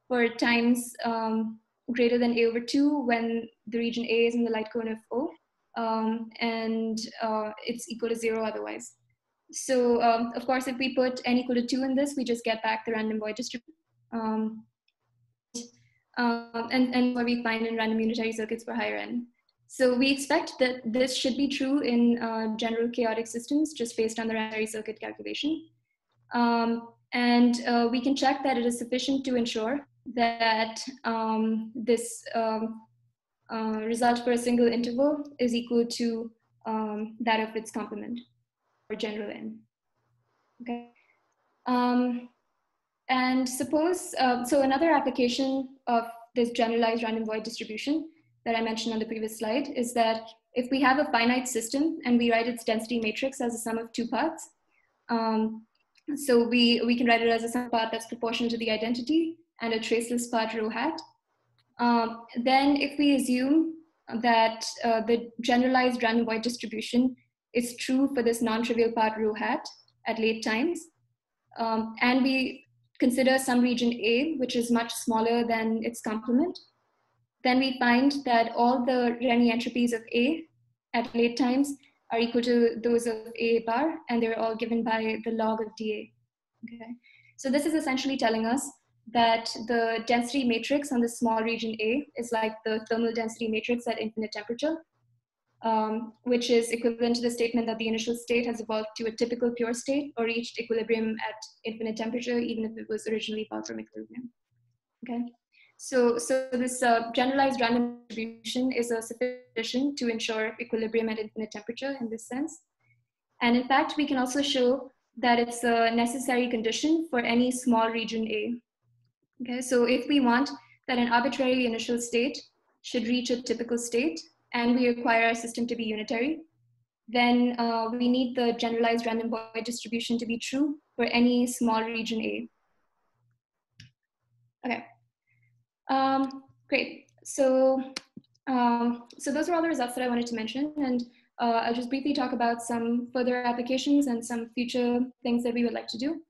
for times um, greater than a over 2 when the region A is in the light cone of O, um, and uh, it's equal to zero otherwise. So um, of course, if we put n equal to two in this, we just get back the random void distribution. Um, um, and, and what we find in random unitary circuits for higher n. So we expect that this should be true in uh, general chaotic systems just based on the random circuit calculation. Um, and uh, we can check that it is sufficient to ensure that um, this um, uh, result for a single interval is equal to um, that of its complement for general n. Okay. Um, and suppose, uh, so another application of this generalized random void distribution that I mentioned on the previous slide is that if we have a finite system and we write its density matrix as a sum of two parts, um, so we, we can write it as a sum part that's proportional to the identity and a traceless part rho hat. Um, then if we assume that uh, the generalized random void distribution is true for this non-trivial part rho hat at late times, um, and we consider some region A, which is much smaller than its complement, then we find that all the Renyi entropies of A at late times are equal to those of A bar, and they're all given by the log of dA. Okay, so this is essentially telling us that the density matrix on the small region A is like the thermal density matrix at infinite temperature, um, which is equivalent to the statement that the initial state has evolved to a typical pure state or reached equilibrium at infinite temperature, even if it was originally far from equilibrium. Okay. So, so this uh, generalized random distribution is a sufficient to ensure equilibrium at infinite temperature in this sense. And in fact, we can also show that it's a necessary condition for any small region A. Okay, so if we want that an arbitrary initial state should reach a typical state and we require our system to be unitary, then uh, we need the generalized random void distribution to be true for any small region A. Okay. Um, great. So, um, so those are all the results that I wanted to mention, and uh, I'll just briefly talk about some further applications and some future things that we would like to do.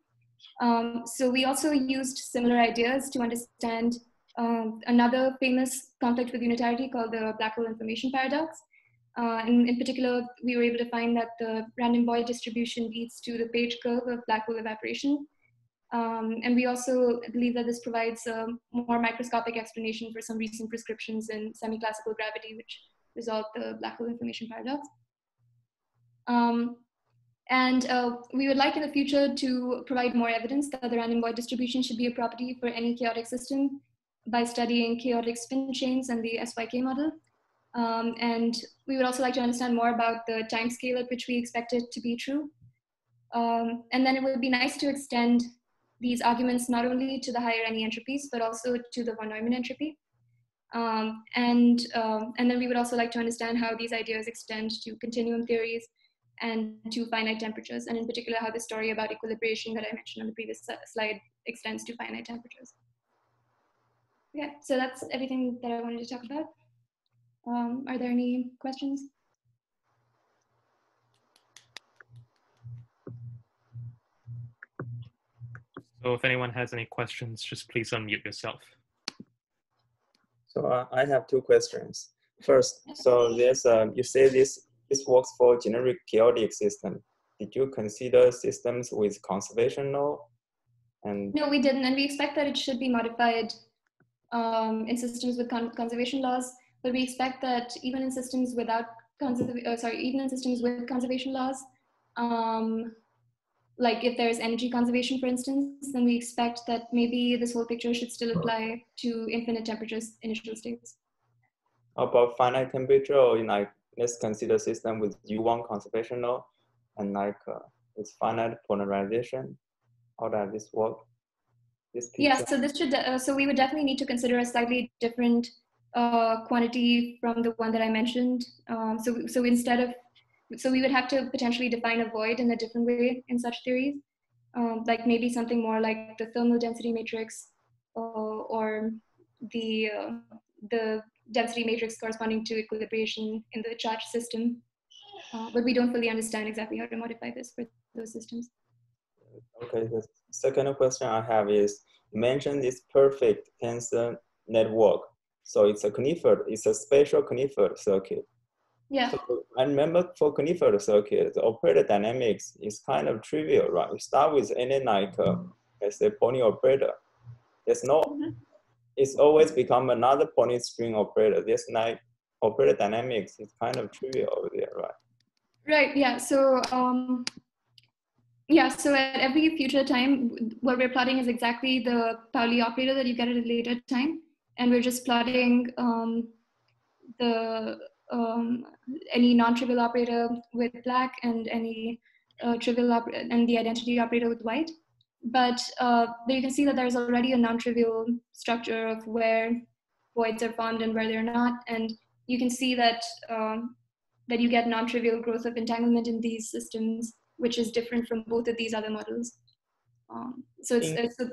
Um, so we also used similar ideas to understand um, another famous conflict with unitarity called the black hole information paradox. Uh, in, in particular, we were able to find that the random void distribution leads to the Page curve of black hole evaporation, um, and we also believe that this provides a more microscopic explanation for some recent prescriptions in semi-classical gravity, which resolve the black hole information paradox. Um, and uh, we would like in the future to provide more evidence that the random void distribution should be a property for any chaotic system by studying chaotic spin chains and the SYK model. Um, and we would also like to understand more about the time scale at which we expect it to be true. Um, and then it would be nice to extend these arguments not only to the higher NE entropies, but also to the von Neumann entropy. Um, and, um, and then we would also like to understand how these ideas extend to continuum theories and to finite temperatures, and in particular how the story about equilibration that I mentioned on the previous slide extends to finite temperatures. Okay, so that's everything that I wanted to talk about. Um, are there any questions? So if anyone has any questions, just please unmute yourself. So uh, I have two questions. First, so there's um, you say this this works for generic chaotic system. Did you consider systems with conservation law? And no, we didn't, and we expect that it should be modified um, in systems with con conservation laws. But we expect that even in systems without conservation, uh, sorry, even in systems with conservation laws, um, like if there's energy conservation, for instance, then we expect that maybe this whole picture should still apply to infinite temperatures initial states. About finite temperature, or like let's consider system with U1 conservation law and like uh, with finite polarization. How does this work? This yeah, so this should uh, so we would definitely need to consider a slightly different uh, quantity from the one that I mentioned. Um, so so instead of so we would have to potentially define a void in a different way in such theories, um, like maybe something more like the thermal density matrix uh, or the uh, the density matrix corresponding to equilibration in the charge system. Uh, but we don't fully understand exactly how to modify this for those systems. Okay, the second question I have is, you mentioned this perfect tensor network. So it's a Clifford, it's a special Clifford circuit. Yeah. So I remember for Clifford circuit, the operator dynamics is kind of trivial, right? You start with any like, uh, let's say, Pauli operator. There's no, Mhm. it's always become another Pauli string operator. There's like operator dynamics is kind of trivial over there, right? Right. Yeah. So um, yeah. So at every future time, what we're plotting is exactly the Pauli operator that you get at a later time, and we're just plotting um, the um, any non-trivial operator with black and any uh, trivial oper- and the identity operator with white. But uh, you can see that there's already a non-trivial structure of where voids are formed and where they're not, and you can see that um, that you get non-trivial growth of entanglement in these systems, which is different from both of these other models. Um, so it's, it's a,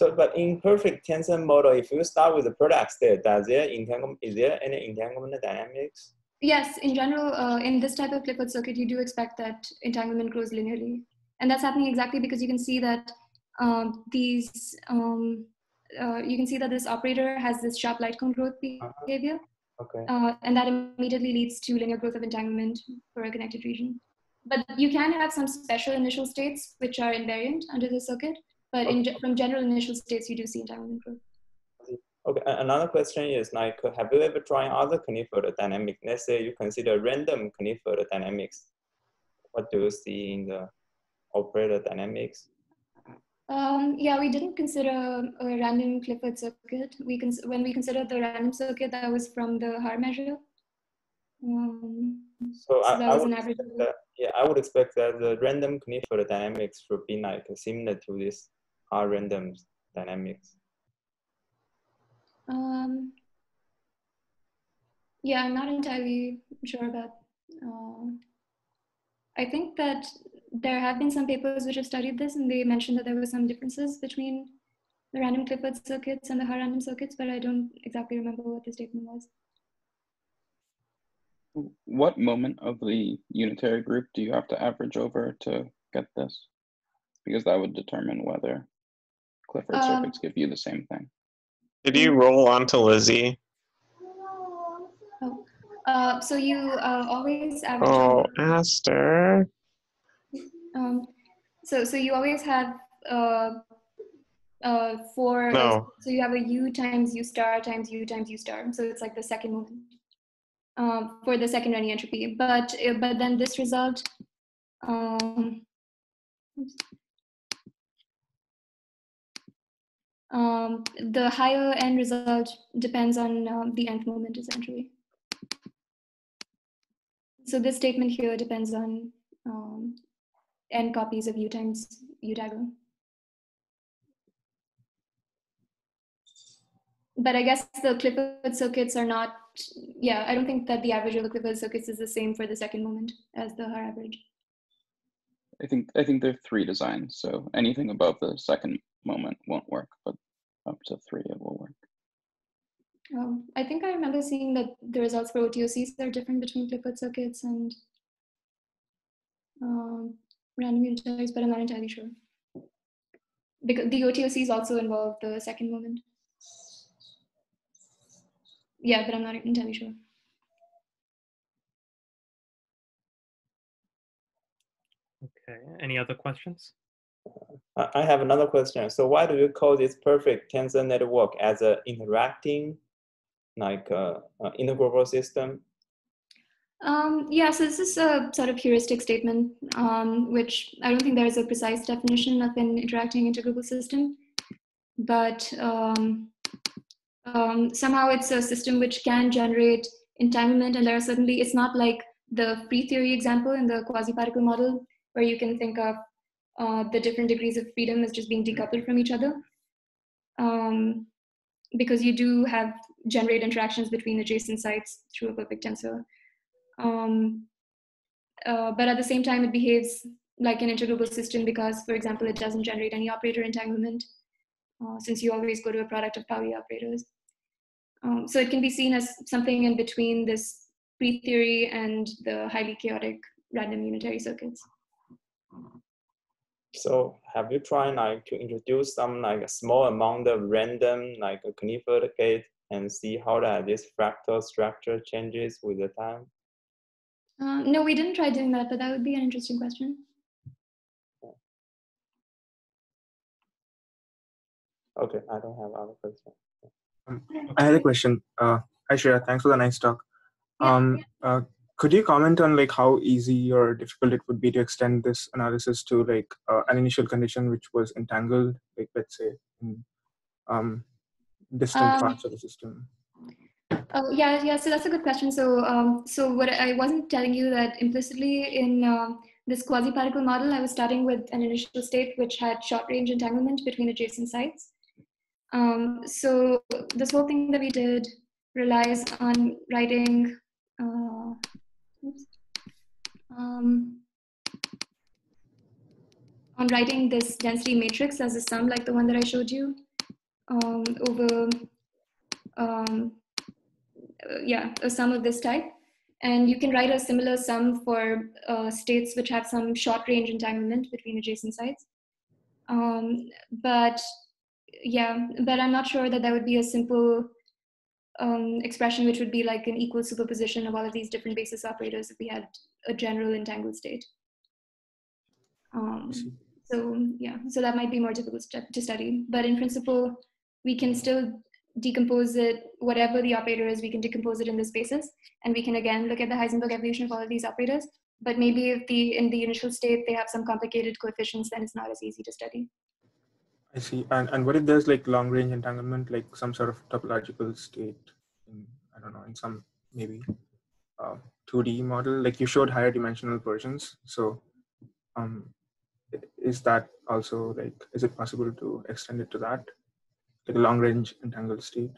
So, but in perfect tensor model, if you start with the product state, does there entanglement, is there any entanglement dynamics? yes, in general, uh, in this type of Clifford circuit, you do expect that entanglement grows linearly, and that's happening exactly because you can see that um, these um, uh, you can see that this operator has this sharp light cone growth behavior, Okay. uh, and that immediately leads to linear growth of entanglement for a connected region. But you can have some special initial states which are invariant under the circuit. But in, ge- from general initial states, you do see entanglement growth. Okay, another question is like, have you ever tried other Clifford dynamic? Let's say you consider random Clifford dynamics. What do you see in the operator dynamics? Um, yeah, we didn't consider a random Clifford circuit. We cons- when we considered the random circuit, that was from the Haar measure. Um, So, so I, that I was would an average. expect that, yeah, I would expect that the random Clifford dynamics should be like similar to this R random dynamics. Um, yeah, I'm not entirely sure about. Uh, I think that there have been some papers which have studied this, and they mentioned that there were some differences between the random Clifford circuits and the Haar random circuits, but I don't exactly remember what the statement was. What moment of the unitary group do you have to average over to get this? Because that would determine whether Clifford Um, circuits give you the same thing. Did you roll onto Lizzie? Oh, uh, so you uh, always average. Oh, Aster. Um, so so you always have uh, uh, four. No. So you have a u times u star times u times u star. So it's like the second moment um, for the second Renyi entropy. But uh, but then this result. Um, oops. Um, the higher end result depends on um, the nth moment essentially. So this statement here depends on um, n copies of u times u dagger. But I guess the Clifford circuits are not, yeah, I don't think that the average of the Clifford circuits is the same for the second moment as the Haar average. I think I think there are three designs, so anything above the second moment won't work, but up to three it will work. Um, I think I remember seeing that the results for OTOCs are different between Clifford circuits and um, random unitaries, but I'm not entirely sure. Because the OTOCs also involve the second moment. Yeah, but I'm not entirely sure. Okay. Any other questions? I have another question. So why do you call this perfect tensor network as an interacting, like uh, uh, integrable system? Um, yeah, so this is a sort of heuristic statement, um, which I don't think there is a precise definition of an interacting integrable system, but um, um, somehow it's a system which can generate entanglement, and there are certainly, it's not like the free theory example in the quasi-particle model, where you can think of uh, the different degrees of freedom as just being decoupled from each other. Um, because you do have generate interactions between adjacent sites through a perfect tensor. Um, uh, but at the same time, it behaves like an integrable system because, for example, it doesn't generate any operator entanglement uh, since you always go to a product of Pauli operators. Um, so it can be seen as something in between this free theory and the highly chaotic random unitary circuits. So have you tried like to introduce some like a small amount of random like a Clifford gate and see how that this fractal structure changes with the time? Um, no, we didn't try doing that, but that would be an interesting question. Okay, I don't have other questions. Um, I had a question. Uh, hi Shreya, thanks for the nice talk. Yeah. Um, uh, could you comment on like how easy or difficult it would be to extend this analysis to like uh, an initial condition which was entangled, like let's say in um, distant Um, parts of the system? Oh yeah, yeah. So that's a good question. So, um, so what I wasn't telling you that implicitly in um, this quasi-particle model, I was starting with an initial state which had short-range entanglement between adjacent sites. Um, so this whole thing that we did relies on writing. Uh, um, on writing this density matrix as a sum, like the one that I showed you, um, over um, yeah, a sum of this type. And you can write a similar sum for uh, states which have some short range entanglement between adjacent sites. Um, but yeah, but I'm not sure that that would be a simple um, expression which would be like an equal superposition of all of these different basis operators if we had a general entangled state. Um, so yeah, so that might be more difficult to study. But in principle, we can still decompose it, whatever the operator is, we can decompose it in this basis. And we can again look at the Heisenberg evolution of all of these operators. But maybe if the in the initial state they have some complicated coefficients, then it's not as easy to study. I see. And and what if there's like long range entanglement, like some sort of topological state in I don't know, in some maybe uh, 2D model, like you showed higher dimensional versions. So um is that also like is it possible to extend it to that? Like a long range entangled state?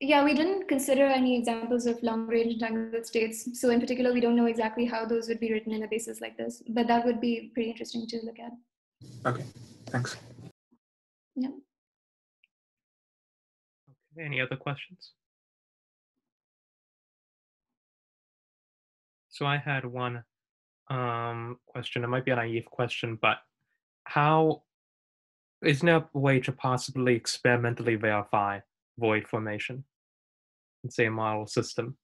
Yeah, we didn't consider any examples of long range entangled states. So in particular, we don't know exactly how those would be written in a basis like this, but that would be pretty interesting to look at. Okay, thanks. Yeah. Okay, any other questions? So I had one um, question. It might be a naive question, but how isn't there a way to possibly experimentally verify void formation in say a model system?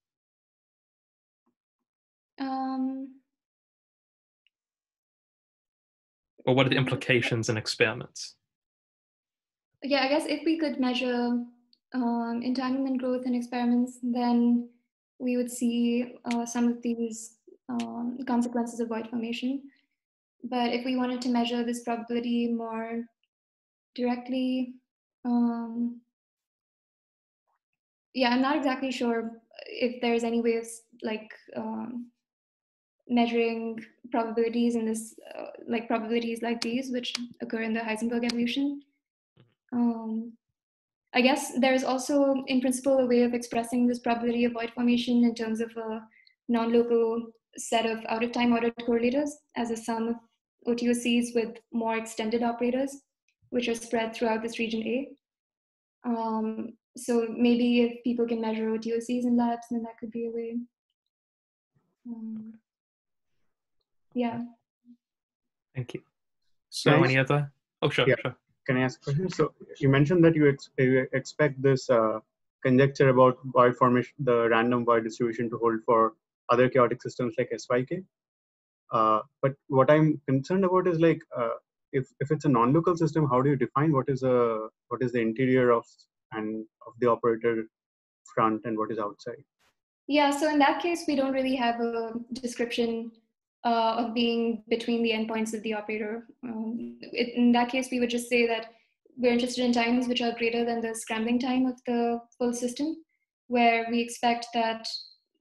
Um, Or what are the implications in experiments? Yeah, I guess if we could measure um, entanglement growth in experiments, then we would see uh, some of these um, consequences of void formation. But if we wanted to measure this probability more directly, um, yeah, I'm not exactly sure if there's any way of like um, measuring probabilities in this, uh, like probabilities like these, which occur in the Heisenberg evolution. Um, I guess there's also, in principle, a way of expressing this probability of void formation in terms of a non-local set of out-of-time ordered correlators as a sum of OTOCs with more extended operators, which are spread throughout this region A. Um, so maybe if people can measure OTOCs in labs, then that could be a way. Um, yeah. Thank you. So Nice. any other? Oh, sure, Yeah. sure. Can I ask a question? So you mentioned that you, ex- you expect this uh, conjecture about void formation, the random void distribution to hold for other chaotic systems like SYK. Uh, but what I'm concerned about is like, uh, if, if it's a non-local system, how do you define what is a what is the interior of and of the operator front and what is outside? Yeah, so in that case, we don't really have a description uh, of being between the endpoints of the operator. Um, it, in that case, we would just say that we're interested in times which are greater than the scrambling time of the full system, where we expect that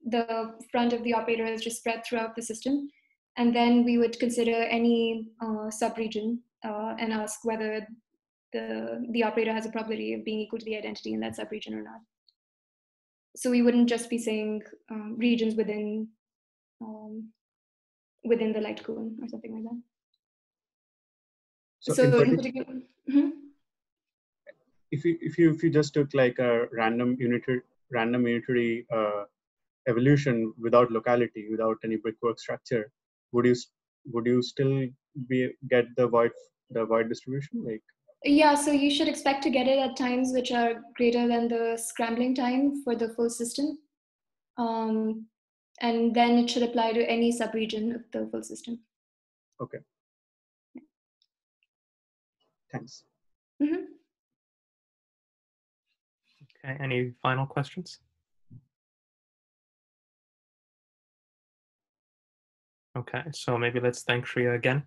the front of the operator is just spread throughout the system. And then we would consider any uh, subregion uh, and ask whether the, the operator has a probability of being equal to the identity in that subregion or not so we wouldn't just be saying um, regions within um, within the light cone or something like that. So, So, in in partic- particular, Mhm. if you if you if you just took like a random unitary random unitary uh, evolution without locality without any brickwork structure would you would you still be get the void the void distribution like Yeah, so you should expect to get it at times which are greater than the scrambling time for the full system. Um, and then it should apply to any subregion of the full system. Okay. Thanks. Mhm. Okay, any final questions? Okay, so maybe let's thank Shreya again.